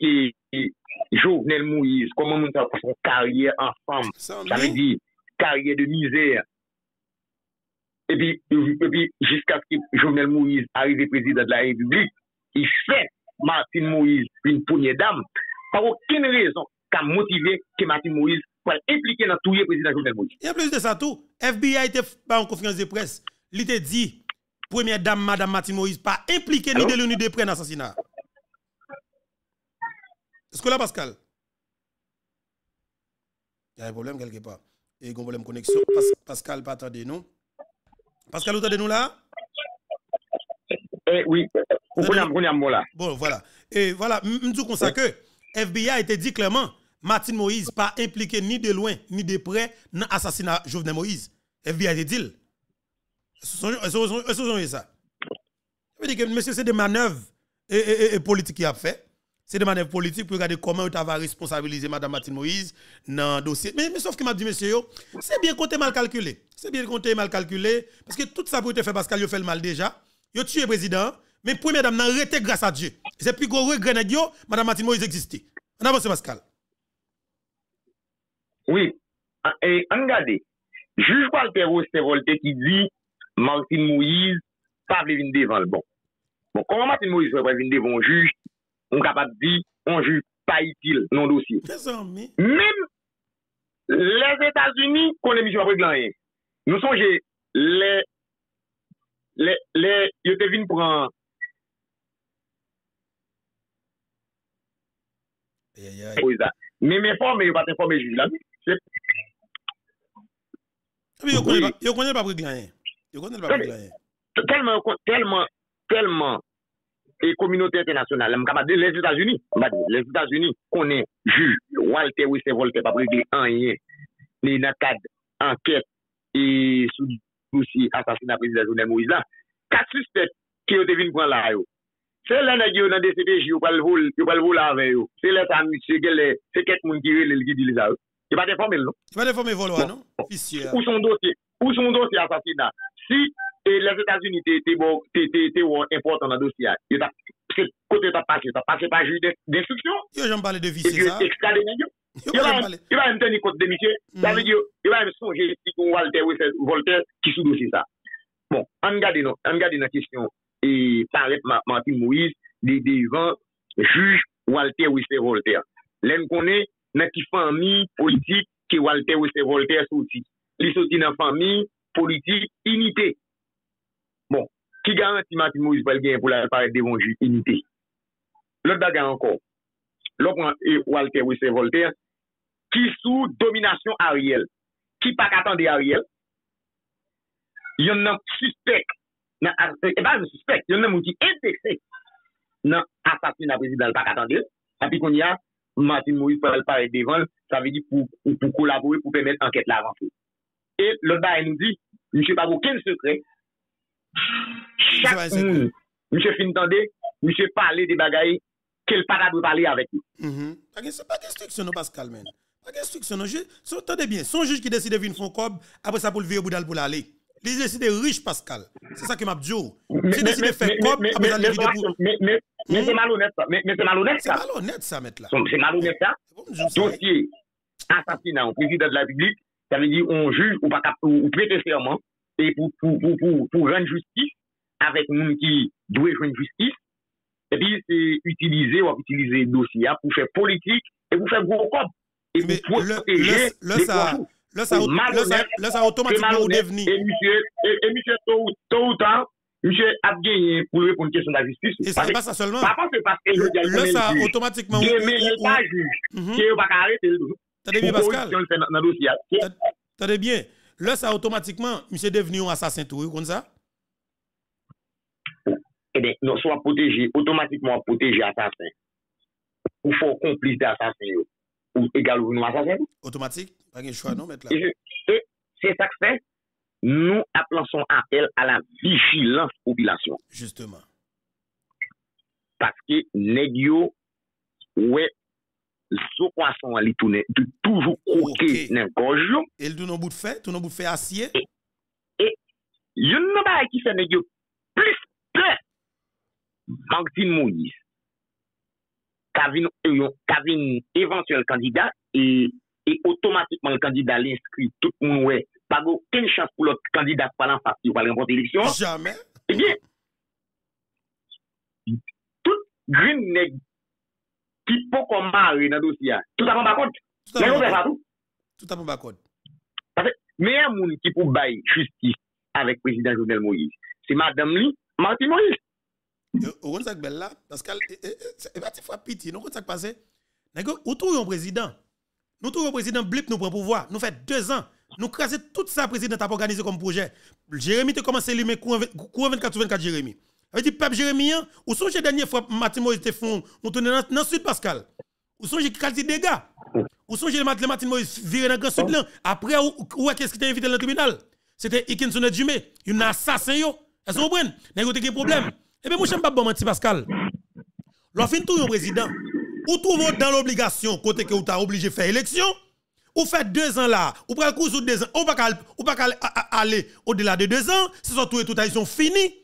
Jovenel Moïse, comment nous avons fait carrière ensemble. Ça veut dire carrière de misère. Et puis, puis jusqu'à ce que Jovenel Moïse arrive président de la République, il fait Martin Moïse une première dame. Par aucune raison qui a motivé que Martin Moïse soit impliqué dans tout le président Jovenel Moïse. Et en plus de ça, tout, FBI était pas en conférence de presse. Il était dit, première dame, Madame Martin Moïse, pas impliquée ni de l'ONU de près dans l'assassinat. Est-ce que là, Pascal? Il y a un problème quelque part. Et il y a un problème de connexion. Pascal, pas attendez nous. Pascal, vous attendez nous là? Eh oui. Vous là. Bon, voilà. Et voilà, je dis comme ça que FBI a été dit clairement, Martin Moïse pas impliqué ni de loin ni de près dans l'assassinat Jovenel Moïse. FBI a été dit. Est-ce que ça? Je veux dire que monsieur, c'est des manœuvres et, politiques qu'il a fait. C'est des manœuvres politiques pour regarder comment tu va responsabiliser Mme Martine Moïse dans le dossier. Mais, sauf qu'il m'a dit, monsieur, c'est bien compté mal calculé. C'est bien compté mal calculé. Parce que tout ça pour te faire parce qu'il fait le mal déjà. Il tué le président. Mais première dame arrêté grâce à Dieu. C'est plus gros regret, Mme Martine Moïse existait. On avance, Pascal. Oui. Ah, et regardez, juge Walter Voltaire qui dit Martine Moïse pas venir devant le bon. Bon, comment Martine Moïse va venir devant un juge, m kapap di, on ju pa itil nan dosye. Mèm, les Etats-Unis konen misyon apre glan yon. Nou sonje, le, le, le, yo te vin pran. Mèm informe, yo pat informe juj la. Yo konen pa apre glan yon. Yo konen pa apre glan yon. Telman, telman, telman, et communauté internationale. Je les États-Unis, les États-Unis, qu'on est juge, Walter Wilson Voltaire, pas réglé rien. Les cadre enquête et sous dossier assassinat président Jovenel Moïse là, quatre suspects qui ont été prendre là. C'est là que yo dans DCPJ, yo pas le non? vol, yo pas le vol avec yo. C'est là ça monsieur que c'est quelqu'un monde qui relève qui dit ça. Il pas informé non. Il pas informé vol non. Ou son dossier, ou son dossier assassinat. Si E les Etats-Unis te, te, bon, te, te ou important nan dosya. Kote ta pake, ta pake pa ju d'instruksyon. Yo jen pale de vise sa. Yo va m teni kote de misye. Yo va m sonje si kon Voltaire ki sou dosye sa. Bon, an gade nan kisyon. E paret Martin Moïse, de devan, juj Walter Wester Voltaire. Len konen nan ki fami politik ki Walter Wester Voltaire soti. Li soti nan fami politik inite. Ki garanti Martin Moïse pou el gen pou la paret de bonjou inite. Lot baga ankon. Lot pran e Walter Wessel Voltaire ki sou dominasyon Ariel. Ki pak atande Ariel. Yon nan suspect nan, e ba yon suspect, yon nan moun ki entekse nan asasina prezident pak atande. Api kon ya, Martin Moïse pou el paret de bonjou, sa ve di pou, pou, pou kolabori pou pemet anket la avanse. E lot baga nou di, msè pa pou ken sekre, Chak moun, msè fin tande, msè pale de bagay, kel pata dwe pale avèk nou. Pake se pa destriksyon nou Pascal men. Pake destriksyon nou, son tande bien, son juj ki deside vin fon kob, apre sa pou lveye boudal pou l'ale. Li deside riche Pascal, se sa ki mabdjou. Si deside fè kob, apre sa lveye boudal pou l'ale. Men se malounet sa. Men se malounet sa. Se malounet sa met la. Se malounet sa. Dosye, asasina ou prezident de la publik, sa ve di on juj ou prete serman, et pour, pour, pour, pour, pour rendre justice avec monde qui doit jouer justice. Et puis, c'est utiliser ou utiliser dossier pour faire politique et pour faire gros cop. Et pour protéger le, le, ça, le, ça, le, ça, automatiquement devenir. Et monsieur, et, monsieur, tôt ou tard, monsieur a gagné pour répondre à la question de la justice. Et c'est pas ça seulement. Par contre, c'est parce que le, le ça, automatiquement. Mais il pas juge. Qui n'est pas arrêté. T'as bien, Pascal. T'as bien. Là, ça automatiquement, monsieur est devenu un assassin tout, comme ça? Eh bien, nous sommes protégés, automatiquement protégés assassin. Ou faut complice d'assassin, ou égal ou nous assassin. Automatique, pas de choix, non, mettre là. Et c'est ça que fait, nous appelons son appel à la vigilance population. Justement. Parce que, négio, ouais, zo kwason li toune, di toujou koke okay. nan goj yo. El tou nan bout fe, tou nan bout fe asye. E, e, yon nan ba e ki fene yo plis ple, Maxine Moïse, kavin, e kavin eventuel kandida, e, e otomatikman kandida l'inskri, tout moun we, pago ken chans pou lot kandida palan fasi ou palan pote eleksyon. Jamen. E bien, tout green neg ki pou kon mare nan dosya. Tout apon bakot. Tout apon bakot. Tout apon bakot. Pase, meye moun ki pou bay justice avèk prezident Jovenel Moïse, se madame li, Martin Moïse. Ou kon sak bel la, eh, eh, eh, paskal, e ba ti fwa piti, nou kon sak pase, nèkè, ou tou yon prezident, nou tou yon prezident blip nou pren pouvoi, nou fè 2 an, nou krasè tout sa prezident ap organize kom projè. Jérémy te komanse li men kou 24-24 Jérémy. Avait dit, hein, où sont les dernières fois Martin Moïse te font, on tourne dans le sud, Pascal? Où sont les qualité dégâts? Où sont les Martin Moïse viré dans le sud là? Après, où est-ce qui t'a invité dans le tribunal? C'était Ikinson Djumé, un assassin yo. Est-ce que vous comprenez? N'a pas de problème? Eh bien, moi, je ne pas bon mentir, Pascal. Lorsqu'on tout un président, ou trouve dans l'obligation, côté que vous êtes obligé de faire élection, ou fait deux ans là, ou prenez le cours sur deux ans, ou pas ou aller au-delà de deux ans, ce sont tout tout, ils sont finis.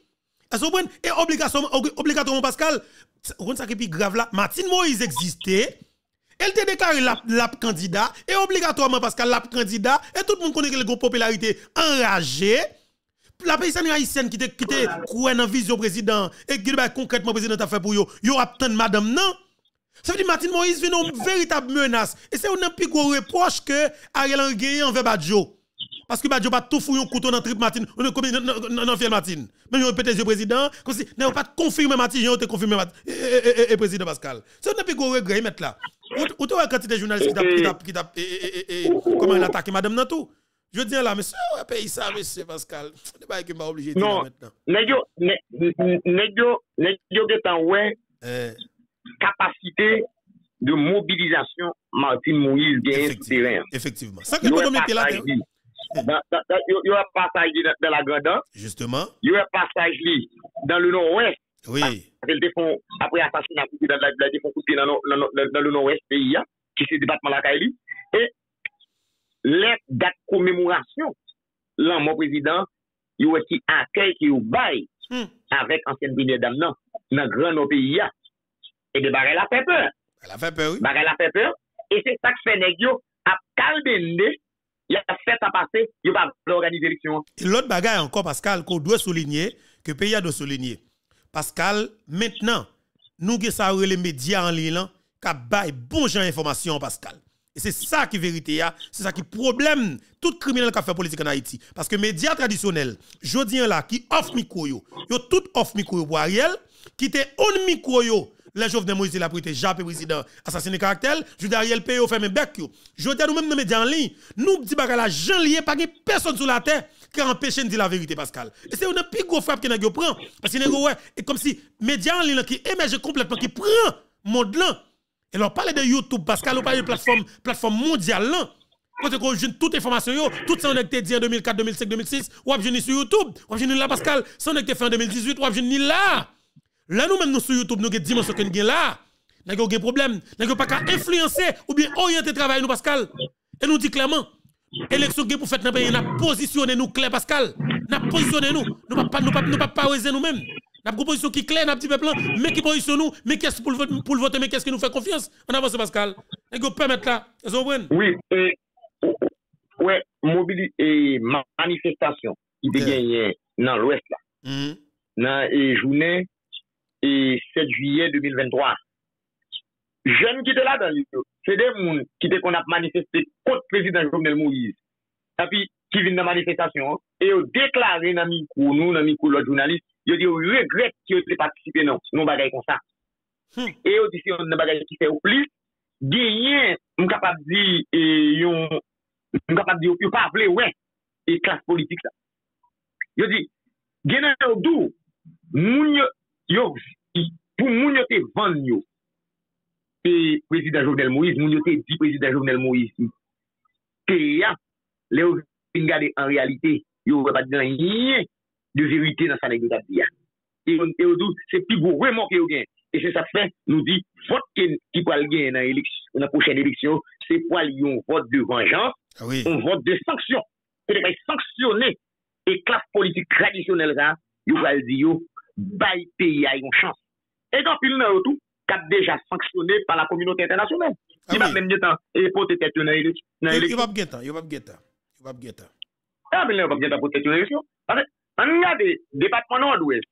Est-ce Et obligatoirement, Pascal, vous ça qui grave là, Martine Moïse existait, elle te déclaré la, candidat, et obligatoirement, Pascal, la candidat, et tout le monde connaît que la popularité enragée, la paysanne haïtienne qui était qui la vision président et qui concrètement président a fait pour yo yo attend madame non? Ça veut dire Martin Moïse vient une véritable menace. Et c'est un plus gros reproche que Ariel Henry envers Badjo parce que Badjo pas tout fouillon couteau dans trip Martin. Non non fiel Martin. Mais yo peut-être président. Comme si n'a pas confirmé Martin. J'ai confirmé et président Pascal. C'est un plus gros regret mettre là. Ou tu vois quantité de journalistes qui t'a qui comment il attaqué madame dans tout? Je dis là, monsieur, on va payer ça, monsieur Pascal. Ce n'est pas que je obligé de dire maintenant. Non, Négio, Négio, est en ouais, capacité de mobilisation Martin Moïse gagne terrain. Effectivement. Ça que nous mettons là. Il y a un passage dans la Grande. Justement. Il y a un passage dans le nord-ouest. Oui. Après l'assassinat, il a fait couper dans le nord-ouest pays, qui c'est le département de la Kaili. Et les dates de commémoration, là, mon président, il y a qui accueil qui est bail hmm. avec ancienne bine dame non, dans le grand pays. Et de barrer la fait peur. Elle a fait peur, oui. Barrer la fait peur. Et c'est ça que fait Negio a calmé il a fait à passer, il va organiser l'élection. L'autre bagaille encore, Pascal, qu'on doit souligner, que le pays a doit souligner. Pascal, maintenant, nous avons les médias en ligne, qui ont bon genre d'informations, Pascal. Et c'est ça qui est vérité, c'est ça qui est problème tout criminel qui fait politique en Haïti. Parce que les médias traditionnels, je dis là, qui offrent micro, yo, yo tout offre micro pour Ariel, qui était un micro, yo, les Jovenel Moïse la pour Japé président assassiné caractère, dis Ariel P.O. fait mes bec yo. Je dis nous même dans médias en ligne, nous dit la gens liés pas personne sur la terre qui empêche de dire la vérité Pascal. Et c'est une plus gros frappe que n'a prend parce que ouais, et comme si médias en ligne qui émerge complètement qui prend monde là et alors, parler de YouTube, Pascal, on parle de plateforme, plateforme mondiale, là. Quand on jeune toute information, yo, tout ça on a été dit en 2004, 2005, 2006, ou a sur YouTube, ou a là, Pascal, ça on a été fait en 2018, ou a là. Là, nous même nous sur YouTube, nous avons dimension que nous là. Nous avons un problème. Nous n'avons pas qu'à influencer ou bien orienter le travail, nous, Pascal. Et nous dit clairement, élection pour faire dans le pays, nous positionné nous clair, Pascal. Nous positionné nous. Nous ne pas, nous pas, nous nous-mêmes. N'a une position qui est claire, n'a petit peuple, mais qui position nous, mais qu'est-ce pour le pour le voter, mais qu'est-ce qui nous fait confiance? On avance Pascal. Et que permettre là, Oui, et ouais, mobilité et manifestation qui a gagné dans l'ouest là. Mm-hmm. Dans la journée et 7 juillet 2023. Jeunes qui étaient là dans l'île, c'est des gens qui étaient qu'on a manifesté contre le président Jovenel Moïse. Et puis, qui viennent dans la manifestation, et ont déclaré dans micro, nous, dans micro, l'autre journaliste, ils ont dit, regrette qu'ils ont participé non, dans nos bagailles comme ça. Hmm. Et ils ont dit, si on a bagaille qui fait au plus, gagner, on capable de dire, et on, capable de dire, pas appelé, ouais, et classe politique ça. Ils ont dit, gagner au doux, moun yo yo, pou moun yo te van yo, pe prezident Jovenel Moïse, moun yo te di prezident Jovenel Moïse, te ya, le yo fin gade en realite, yo wè pa di nan yè de verite nan sa negota di ya. E yo e dou, se pi gwo remon ki yo gen, e se sa fè nou di, vot ki pal gen nan, eleksyon, nan pochèn eleksyon, se pal yon vot de vanjan, ah oui. yon vot de sanksyon, se de fè sanksyonè, e klas politik tradisyonel sa, yo pal di yo, bay peyi a yon chans. E kan pil nan yotou, kat deja sanksyonè pa la kominote internasyonè. Yon ap men getan, e pote tet yon nan eleksyon. Yon ap getan, yon ap getan. Yon ap getan. Yon ap men yon ap getan pote tet yon eleksyon. An yon ade, depatman nan odwez,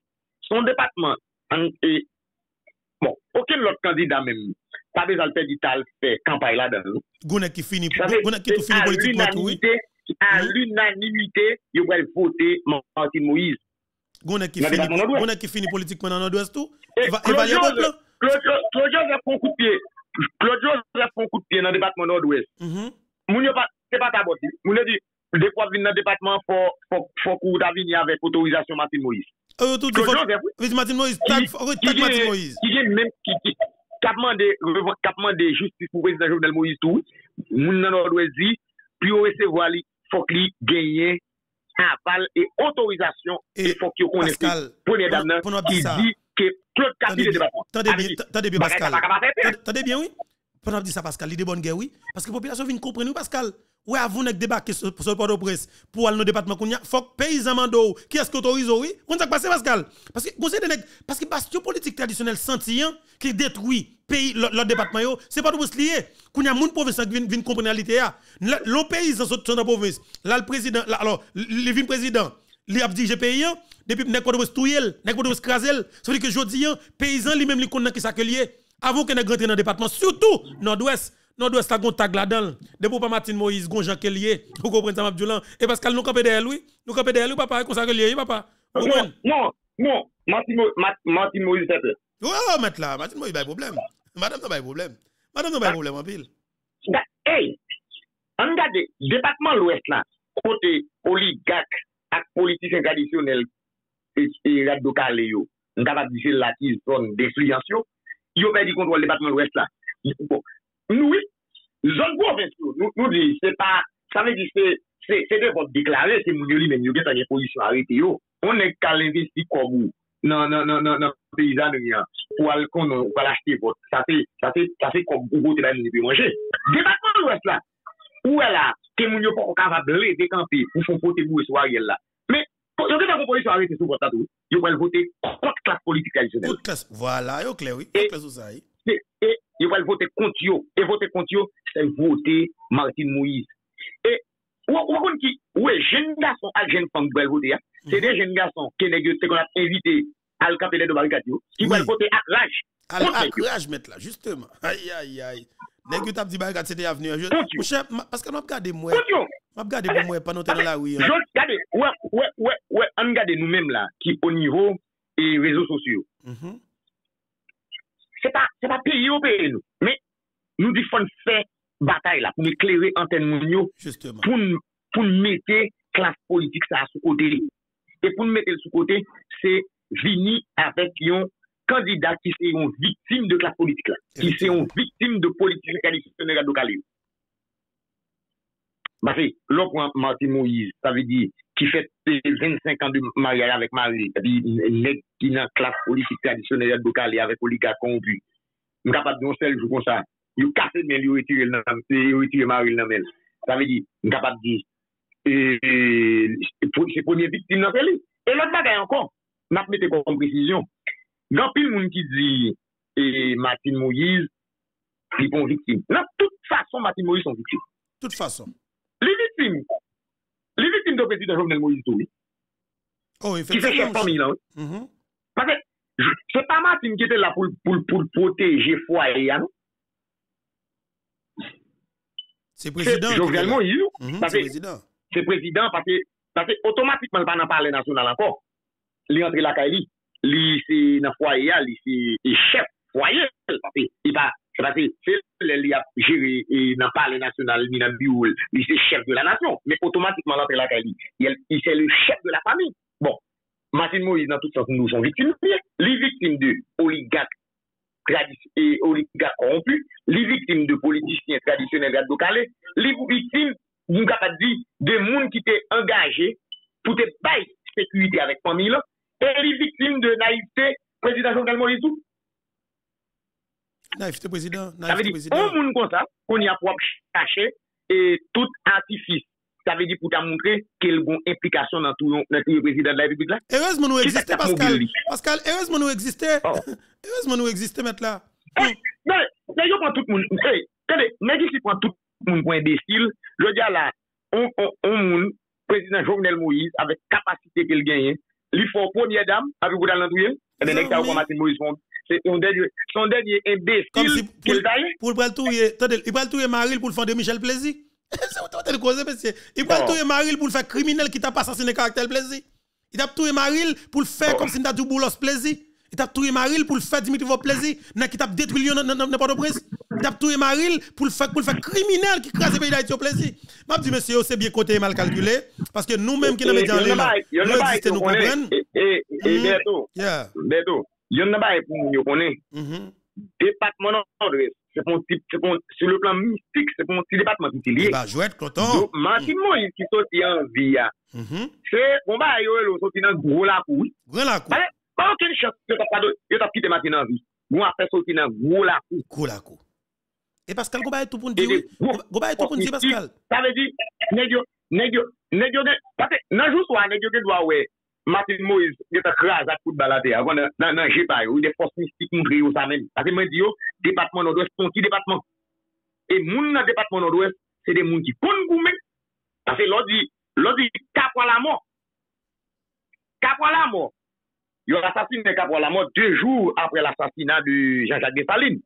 son depatman, an e, bon, oken lot kandida men, pa de zalte dital fe kampay la dan nou. Gounen ki fini, gounen ki tou fini politikman tou. A l'unanimite, hmm? yo wèl vote Martin Moïse. Gounen ki, ki fini politikman nan Nord-Ouest tou? Evalye pepl? Claude Joseph pon kou pye. Claude Joseph pon kou pye nan debatman Nord-Ouest. Mm-hmm. Moun yo pa, se pa taboti. Moun yo di, dekwa vin nan debatman fokou da vini avek otorizasyon Martin Moïse. Euh, Claude Joseph, oui. Martin Moïse, tak Martin Moïse. Ki gen men, ki kapman de, kapman de justice pou prezident Jovenel Moïse tou, moun nan Nord-Ouest di, pi ou rese voali, fok li genyen aval et autorisation, fòk yo konese, Pascal, premier pour- dame ça. dit que Claude Capi Tendez de bien, département. tendez bien, Pascal. Tendez- bien, oui. Pendant dit ça, Pascal, l'idée bonne guerre, oui. Parce que la population vient comprendre, Pascal. Ouais, avant de débarquer sur, le port de presse pour aller dans le département a, faut que paysan mando, qui est-ce qui autorise, oui? On ça passe, Pascal? Parce que, vous savez, parce que bastion politique traditionnel sentient qui détruit pays, le, département, yo, c'est pas tout lié. Qu'on y a moun province qui vient comprendre réalité, le paysan sont dans province. Là, le président, alors, le vin président, li ap dirige pays hein, depuis nek ko doit touyel, nek ko doit krasel. Ça veut dire que jodi hein, paysan lui même li connaît qui ça que lié avant que nek rentre dans le département surtout nord-ouest. Nord-Ouest a gon tag là-dedans. Depuis pas Martin Moïse, gon Jean Kellier, vous comprenez ça, Mabdoulan. Et parce qu'elle nous campé derrière lui, nous campé derrière lui, papa, comme ça, Kellier, papa. Non, non, non, Martin Moïse, c'est Oh, mettre là, Martin Moïse, pas de problème. Madame, n'a pas de problème. Madame, n'a pas de ah. problème, en pile. Hey, on regarde, département l'Ouest là, côté oligarque et politicien traditionnel et radio calé, on va dire la qui zone d'influence, ils ont perdu contrôle département l'Ouest là. Bon, Noui, zon provins yo, nou, nou di, se pa, sa ve di se, se, se de vot deklare, se moun yo li men yo gen sa gen polisyon arete yo, on ne kal investi kobou nan, nan, nan, nan, nan peyizan nou yan, pou al kon nou, pou al achete vot, sa fe, sa fe, sa fe kobou vote la moun yo pe manje. Debatman nou es la, ou e la, ke moun yo pou kava ble dekampi, pou fon pote bou e swa yel la. Me, yo gen sa kon polisyon arete sou votatou, yo pou al vote kont klas politik tradisyonel. Kont klas, wala, yo kle, oui, kont klas ou sa yi. yo wale vote kont yo, e vote kont yo, se vote Martin Moïse. E wakon ki, wè, jen gason al jen fang wale vote ya, se de jen gason ke negyo te kon ap invite al kapele do barikat yo, ki wale vote ak raj. Al ak raj met la, justeman. Ay, ay, ay. Negyo tap di barikat se de aveni yo. Kont yo. Paske nou ap gade mwen. Kont yo. Ap gade pou mwen panote nan la wè. Jot gade, wè, wè, wè, wè, an gade nou mèm la, ki o nivou e rezo sosyo. Mm-hmm. Se pa, se pa peyi ou peyi nou. Men, nou di fon fè batay la pou m'eklere anten moun yo pou n'mete klas politik sa sou kote li. E pou n'mete sou kote, se vini avèk yon kandida ki se yon viktim de klas politik la. Ki se yon viktim de politik kalifisyonera do kalé. Basè, lò pou an Martin Moïse, sa ve di ki fèt 25 an de maryal avèk maryal, nek ki nan klas politik tradisyonel dokal avèk olika konbu. M kapap diyon sel jou kon sa, yo kase men yo etire maryal nan men. Sa ve di, m kapap di, se premier victime nan fèli. E lòt bagay ankon, m ap mette kon presisyon. Gampil moun ki di, Martin Moïse, li pon victime. Nan tout fason Martin Moïse son victime. Tout fason. Li victime kon. les victimes de président Jovenel Moïse Touré, oh, qui se chef famille là, mm-hmm. parce que c'est pas Martin qui était là pour, pour, pour protéger foyer, non? C'est président. Jovenel Moïse, mm -hmm, c'est président. C'est président parce que, parce que automatiquement, le pas parler national encore. Il entre la Kaili, il c'est dans foyer, il c'est chef foyer, parce qu'il pas Se pa se fèl li ap jiri nan pale nasyonal ni nan biwol, li se chèf de la nasyon, men otomatikman lan pe la kali. Il se le chèf de la fami. Bon, Martin Moïse nan tout sens nou son vitim. Li vitim de oligak korompu, li vitim de politisyen tradisyonel gade do kale, li vitim, moun kapat di, de moun ki te engaje pou te bay sekurite avèk fami la, e li vitim de naivte prezident Jean-Claude Moïse tout. Non, naïfte président, non, naïfte président. On moun kon sa, kon y a pou ap kache, et tout artifice. Ça veut dire pour te montrer quelle bonne implication dans tout le président de la République là. Heureusement nous existons, Pascal. Pascal, heureusement nous existons. Oh. <laughs> Heureusement nous existons, maître là. Eh, non. non, mais yo prend tout le monde. Eh, tenez, mais qui prend tout le monde pour imbécile, je dis là, on, on, on, président Jovenel Moïse, avec capacité qu'il gagne, lui faut première dame, avec vous dans l'entrée, et le nègre qui a Moïse fond. C'est son dernier, imbécile le touyer, attendez, il va le touyer Maril pour le faire de Michel Plaisir. <laughs> C'est où t'as le cause, monsieur. Il Oh. touyer Maril pour le faire criminel qui t'a pas assassiné caractère Plaisir. Il t'a touyer Maril pour le faire comme si il t'a dit boulos Plaisir. Il t'a touyer Maril pour le faire Dimitri Vos Plaisir. Il a tué Maril pour le faire pour le faire criminel qui crase le pays d'Haïti au plaisir. M'a dit monsieur, c'est bien côté mal calculé parce que nous-mêmes qui nous mettons en nan existons nous e, e, e, Mhm. Beto, Yeah. Beto, Yon nan ba e pou moun yo konen. Depatman nan adres. Se pon ti, se pon, se le plan mistik, se pon ti depatman ki ti liye. Ba, jwet, konton. Mantin moun yon ki soti an viya. Se, kon ba yo el ou soti nan gro la kou. Gro la kou. Ba, pa anken chans yo tap kite matin an vi. Mwen apre soti nan gro la kou. Gro la kou. E Pascal, go ba e tou pou ndi? Go ba e tou pou ndi, Pascal? Sa ve di, negyo, negyo, negyo gen, pate, nan jou swa negyo gen dwa wey. Matin Moïse, yon ta kras at kout balate ya, nan, nan jepay, ou de fos mistik mdri yo sa men. Ase men di yo, depatman nord-west, son ti depatman. E moun nan depatman nord-west, se de moun ki kon goumen. Ase lò di, lò di kapwa la mò. Kapwa la mò. Yon asasine kapwa la mò, de jour apre l'assasina de Jean-Jacques Dessaline.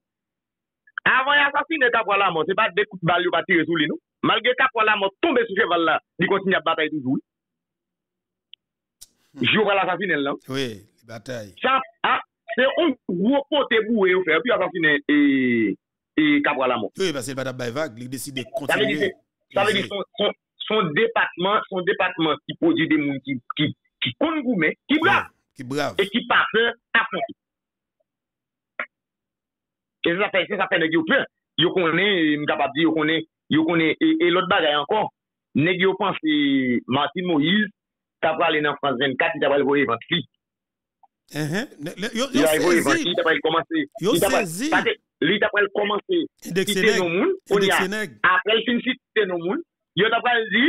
Avan yon asasine kapwa la mò, se pa de kout bal yo pa tire sou li nou. Malge kapwa la mò, tombe sou cheval la, di kontinye batay toujou. Jou wala sa finel nan. Oui, batay. Sa, a, se on wopote bouwe ou fe, pi wala sa finel e, e kabra la moun. Oui, ba se batap bay vague, li deside kontinue. Sa ve di son, son, son depatman, son depatman ki podi de moun ki, ki, ki kon goumen, ki brav. Ki brav. E ki pa fe, ta fonte. E se sa fe, se sa fe negi ou pe, yo konen, mkabab di, yo konen, yo konen, e, e lot bagay ankon, negi ou panse Martin Moïse, ta prale nan France 24, ki ta prale voye vant li. Yo sezi. Ki ta prale komanse. Yo sezi. Li ta prale komanse. Kite nou moun. Aprel fin si kite nou moun. Yo ta prale di,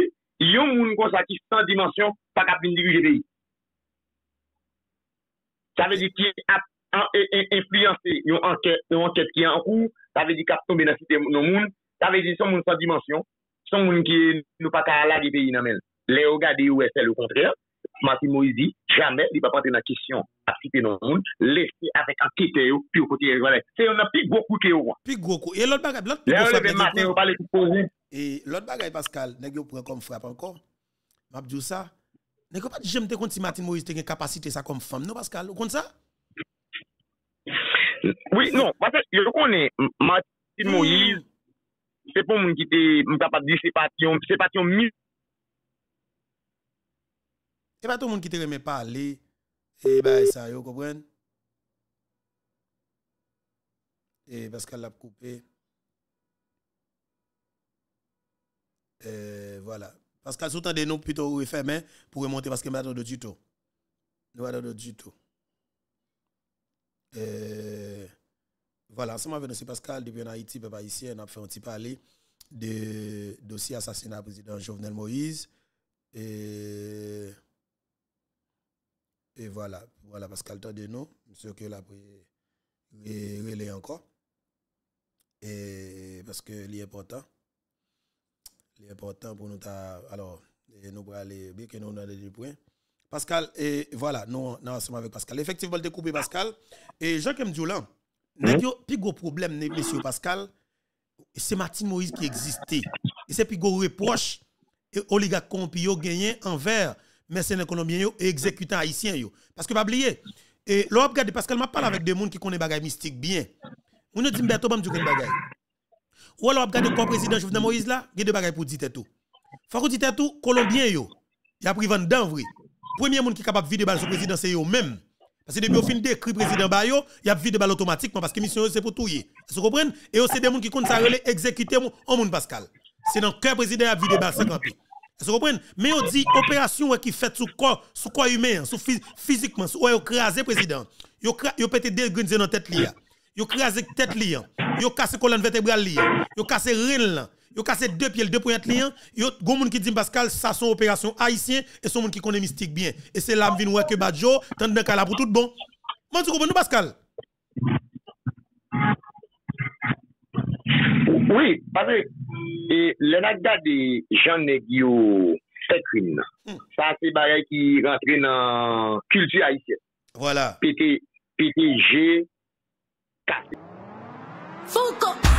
yo moun kon sa ki san dimensyon pa kap vin dirije peyi. Sa ve di ki ap influense yon anket ki an kou. Sa ve di kap tombe nan kite nou moun. Sa ve di son moun san dimensyon. Son moun ki nou pa ka ala di peyi nan men. Le yo gade yo wè se le kontrèl, Mati Moïse, jamè, li pa pante nan kisyon apite nan moun, lese avèk an kite yo, pi yo kote yo gwane. Se yon nan pi gokou ke yo wan. Pi gokou. E lot bagay, lot pi gokou. Le yo leve maten yo pale kou pou yon. E lot bagay, Pascal, neg yo pren kom frap ankon, mabdou sa, neg yo pa di jem te konti Mati Moïse te gen kapasite sa kom fam, nou Pascal, ou konti sa? Oui, non, Pascal, yo konen Mati Moïse, se pou moun ki te mou kapap di sepatyon, sepatyon mil, E pa tout moun ki te reme pale, e ba e sa yo, kompren? E Pascal lap koupe. E, voilà. Pascal sou tan de nou pito ou e femen pou remonte paske mba do do dito. Mba do do dito. E, voilà, anseman venon se Pascal, depi an Haiti, pe pa isi, an ap fe an ti pale de dosi asasina prezident Jovenel Moïse. E... et voilà, voilà, Pascal, de nous, monsieur que l'a pris relais encore. Et parce que c'est important. C'est important pour nous. Alors, nous pour aller bien que nous dans des points. Pascal, et voilà, nous, nous ensemble avec Pascal. Effectivement, le découpé Pascal. Et Jean-Kem Djoulan, le plus gros problème, monsieur Pascal, c'est Martin Moïse qui existait. Et c'est plus gros reproche et oligarque corrompu yo gagné envers mercenaires colombiens et exécutants haïtiens. Parce que pas oublier, et l'on regarde Pascal m'a parlé avec des gens qui connaissent bagay mystique bien. On dit Mberto bam djouken bagay. Ou alors regarde le président Jovenel Moïse là, il y a des bagages pour dire tout. Faut que dire tout colombien yo. Il a pris vent. Premier monde qui est capable de vider balle sur le président c'est yo même. Parce que depuis au fin décrit président Bayo, il a vidé balle automatiquement parce que mission c'est pour tout y. Vous comprenez? Et c'est des gens qui comptent ça exécuter en monde Pascal. C'est dans cœur président a vidé balle 50 Vous comprenez? Mais on dit opération qui fait sous corps, sous corps humain, sous phys- physiquement, sous ouais, craser président. Yo yo pété deux graines dans tête li. Yo crasé tête li. Yo cassé colonne vertébrale li. Yo cassé rein là. Yo cassé deux pieds, deux pointes li. Yo gon moun qui dit Pascal ça son opération haïtien et son moun qui connaît mystique bien. Et c'est là m'vin ouais que Badjo tande de kala pour tout bon. Moi tu comprends nous Pascal? Oui, parce E le nat gade jan neg yo pekrin nan. Mm. Sa se bagay ki rentre nan kultu haisyen. Voilà. Pete, pete je kase. Fouko!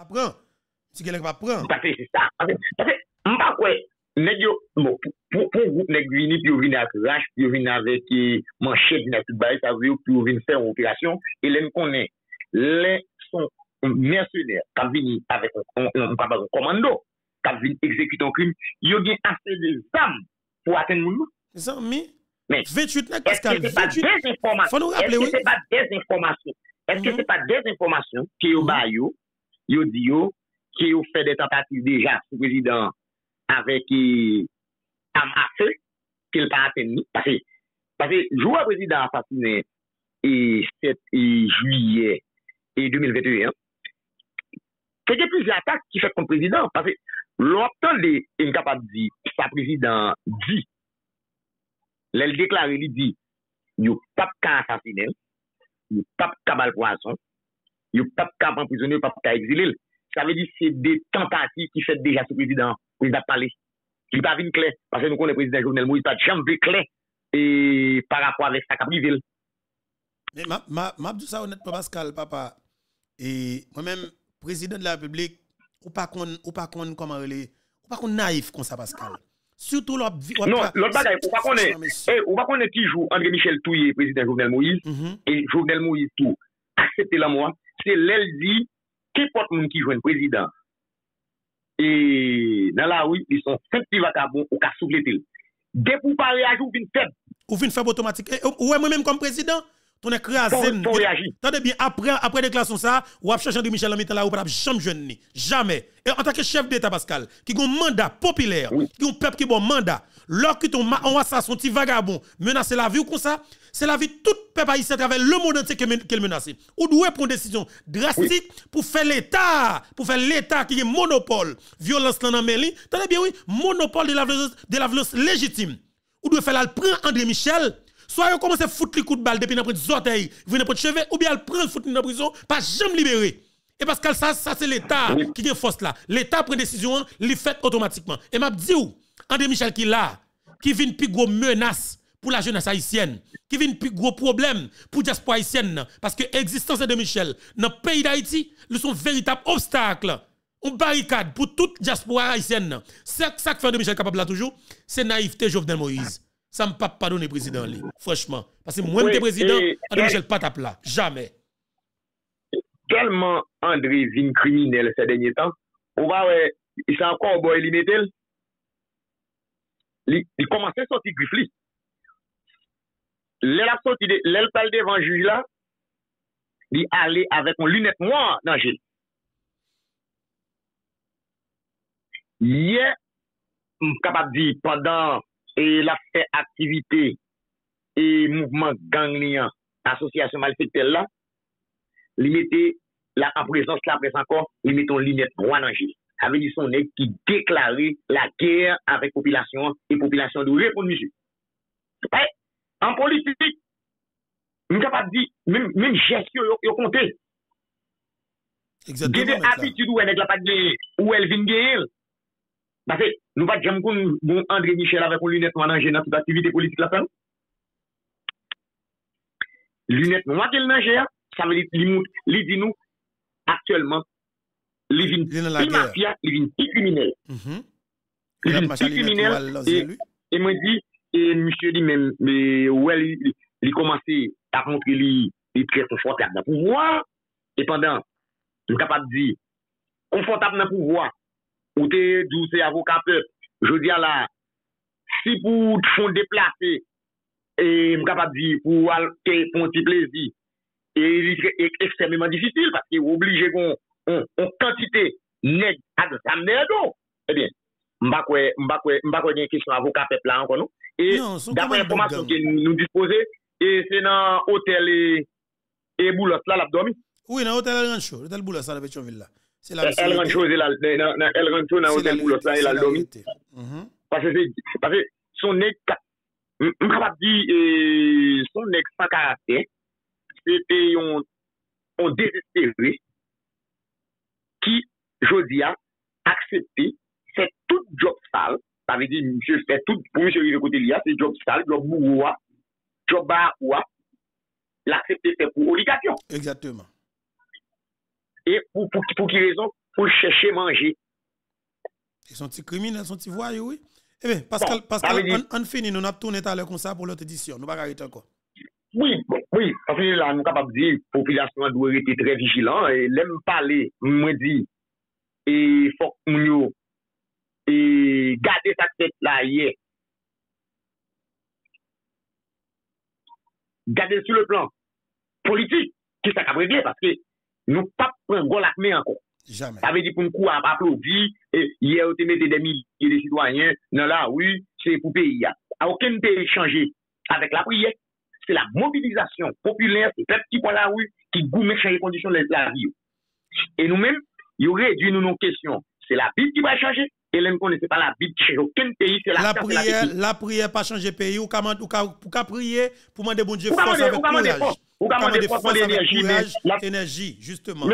Apren. Si kelek pa pren. Mpate sa. Mpa kwe, neg yo, pou goup neg vini, pi yo vini ak rache, pi yo vini avek manche, vini ak tout baye, sa vyo, pi yo vini fè an operasyon, e lèm konen, lè son mersenèr, kap vini avek, mpa bazon komando, kap vini ekzekwiton krim, yo gen asè de zam pou aten moun nou. Zan mi? 28 nèk paskal, 28. Fon nou rappele, oui. Eske se pa dezinformasyon? Eske mm-hmm. se pa dezinformasyon ki yo mm-hmm. baye yo, yo di yo, ki yo fè de tentative deja sou prezident avèk euh, am asè, ki l pa atèn nou. Pase, pase, jouwa prezident asasine e 7 e juyè e 2021, fèkè plus l'atak ki fèk kon prezident. Pase, lòptan de enkapab di, sa prezident di, lèl deklare li di, yo pap ka asasine, yo pap kabal poason, yo pas qu'à emprisonner, pas qu'à exiler. Ça veut dire que c'est des tentatives qui fait déjà ce président, président parler. Il pas une clé, parce que nous connaissons le président Jovenel Moïse, pas de clé, et par rapport avec sa capitale. Mais ma, ma, ma dis ça honnêtement, Pascal, papa. Et moi-même, président de la République, ou pas qu'on, ou pas qu'on, comment ou pas qu'on naïf comme ça, Pascal. Surtout l'autre. Non, l'autre bagaille, ou pas qu'on est, eh, ou pas qu'on est qui joue André Michel Touye, président Jovenel Moïse, Mhm. et Jovenel Moïse tout, accepter la moi, c'est l'aile dit, qu'importe monde qui joue un président, et dans la rue, ils sont cinq petits vagabonds ou qu'à souffler. Dès pour pas réagir, ou une faible, Ou fin faire automatique. Ouais, moi-même comme président, ton écrasé. faut réagir. Attendez bien, après, après déclaration ça, ou ap chercher de Michel Lamita là, ou pas jamais jeune ni. Jamais. Et en tant que chef d'État, Pascal, qui a un mandat populaire, qui a un peuple qui a un mandat, lorsque ton assassin, petit vagabond, menacer la vie ou comme ça, c'est la vie de tout peuple haïtien à travers le monde entier qui est menacé. Ou doit prendre une décision drastique pour faire l'État, pour faire l'État qui est monopole, violence dans la mêlée. Attendez bien, oui, monopole de la violence, de la violence légitime. Ou doit faire le prendre André Michel, soit il commence à foutre les coups de balle depuis n'importe orteils, vous n'importe cheveux, ou bien il prend le foutre dans la prison, pas jamais libéré. Et parce que ça, ça c'est l'État qui a force là. L'État prend décision, il fait automatiquement. Et m'a dit où, André Michel qui là, qui vient plus gros menace pour la jeunesse haïtienne, qui vient plus gros problème pour la diaspora haïtienne, parce que l'existence de Michel dans le pays d'Haïti, c'est son véritable obstacle. On barricade pour toute diaspora haïtienne. nan. Ça que fait de Michel capable là toujours, c'est naïveté Jovenel Moïse. Ça ne peut pas pardonner président li, franchement. Parce que moi, Oui, président, André Michel pas là, jamais. Tellement André vin criminel ces derniers temps, on va, il s'est encore boy, il mettait, il, il commençait à sortir. lè la soti, lè l'pal devan juj la, li ale avèk moun lunet mwen nan jil. Ye, m kapap di, pandan e la fè aktivite e mouvment ganglian asosyasyon malfektel la, li mette la apresans la apres ankon, li mette moun lunet mwen nan jil. Ave li son ek ki deklare la kèr avèk popilasyon e popilasyon dou repoun misi. Pè, An politik, mwen kapap di, mwen jesyo yo, yo konte. Gede apitid ou el ek la pat geye, ou el vin geye el. Bakè, nou pat jem kon bon André Michel avè kon lunet wan anje nan tout aktivite politik la pen. Lunet wan kel nan jè, sa ve li mout, li di nou, aktuellement, li vin pi mafia, li vin pi kriminel. Li vin pi kriminel, e mwen di, E msye li men, wè li komanse a kontre li tre konfortab nan pouvoi, e pandan, m kapap di, konfortab nan pouvoi, ou te douse avoka pep, jodi ala, si pou t'fon deplase, e m kapap di, pou al te ponti plezi, e li tre ekstremement difisil, paske ou oblige kon, on kantite neg ad samne do, e eh bien, m bakwe gen kesyon avoka pep la an konon, E dapre informasyon ki nou dispose, e se nan hotel e boulos la l'abdomi. Oui, nan hotel El Rancho, hotel boulos la l'abdomi. El Rancho nan hotel boulos la l'abdomi. Pase son ek, mkabab di, son ek sa karakter, se te yon desespere ki jodi a aksepte se tout job sal ça veut dire monsieur fait tout pour monsieur rive côté là c'est job sale job bourroua job bas l'accepter fait pour obligation Exactement. et pour, pour, pour quelle raison? Pour chercher manger. Ils sont petits criminels, sont petits voyous, oui. Eh bien, Pascal, Pascal on, finit, nous avons tourné à l'heure comme ça pour l'autre édition. Nous ne pas arrêter encore. Oui, oui, en fait, là, nous sommes capables de dire que la population doit être très vigilante. Et l'aime parler, moi dit, et faut que nous e gade sa tèt la ye. Gade sou le plan politik, ki sa kabre gen, paske nou pap pren gol akme ankon. Jamais. Ave di pou mkou ap aplodi, e ye ou te mette demi, ye de sitwanyen, nan la, oui, se pou peyi ya. A ouken peyi chanje, avek la priye, se la mobilizasyon populèr, se pep ki pou la, oui, ki goume chanje kondisyon la vi yo. E nou men, yo re di nou nou kesyon, se la pi ki va chanje, Et là, ne pas la Bible change aucun pays. C'est la, la prière, la, prière pas changer pays. Ou pour prier, pour demander bon Dieu force avec courage? Ou demander force avec énergie. Énergie, justement.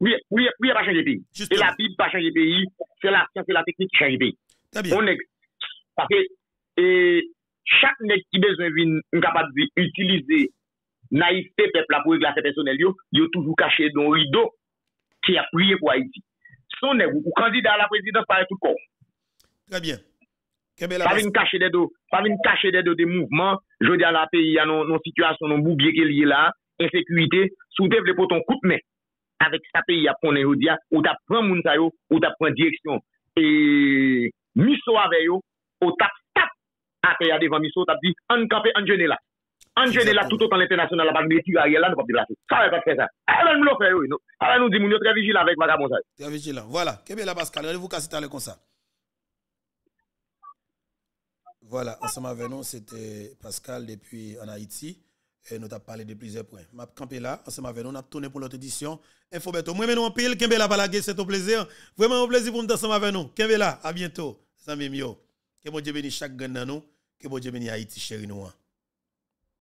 Oui, oui, oui, pas changer pays. Et la Bible pas changer pays. C'est la science et la technique qui change pays. Très bien. On est, parce que, chaque qui besoin d'une capable d'utiliser naïveté peuple pour régler personnel, yo, yo toujours caché dans un rideau qui a prié pour Haïti. son nèg ou candidat à la présidence par tout corps. Très bien. Pas venir cacher des dos, pas venir cacher des dos des mouvements, je dis à la pays à nos situations non boubier qu'il y a là, insécurité, sous développer ton coup de main avec sa pays à prendre ou dia ou t'a prend moun sa yo ou t'a prend direction et miso avec yo ou t'a tap après devant miso t'a dit on camper en jeune là. On jeûne là, tout autant l'international, la bague de tir, là, ne pas déplacer. Ça va pas faire ça. Alors, nous le fait, oui. Alors, nous disons, nous très vigilant avec vagabond ça. Très vigilant. Voilà. Qu'est-ce la Pascal? Allez-vous casser comme ça. Voilà, ensemble avec nous, c'était Pascal depuis en Haïti. Et nous avons parlé de plusieurs points. Je campé là, ensemble avec nous, on a tourné pour l'autre édition. Info Beto. Moi, nous en pile, Kembela Balagé, c'est un plaisir. Vraiment un plaisir pour nous ensemble avec nous. Kembela, à bientôt. Salut, mio. Que bon Dieu bénisse chaque gagne nous. Que bon Dieu bénisse Haïti, chéri nous.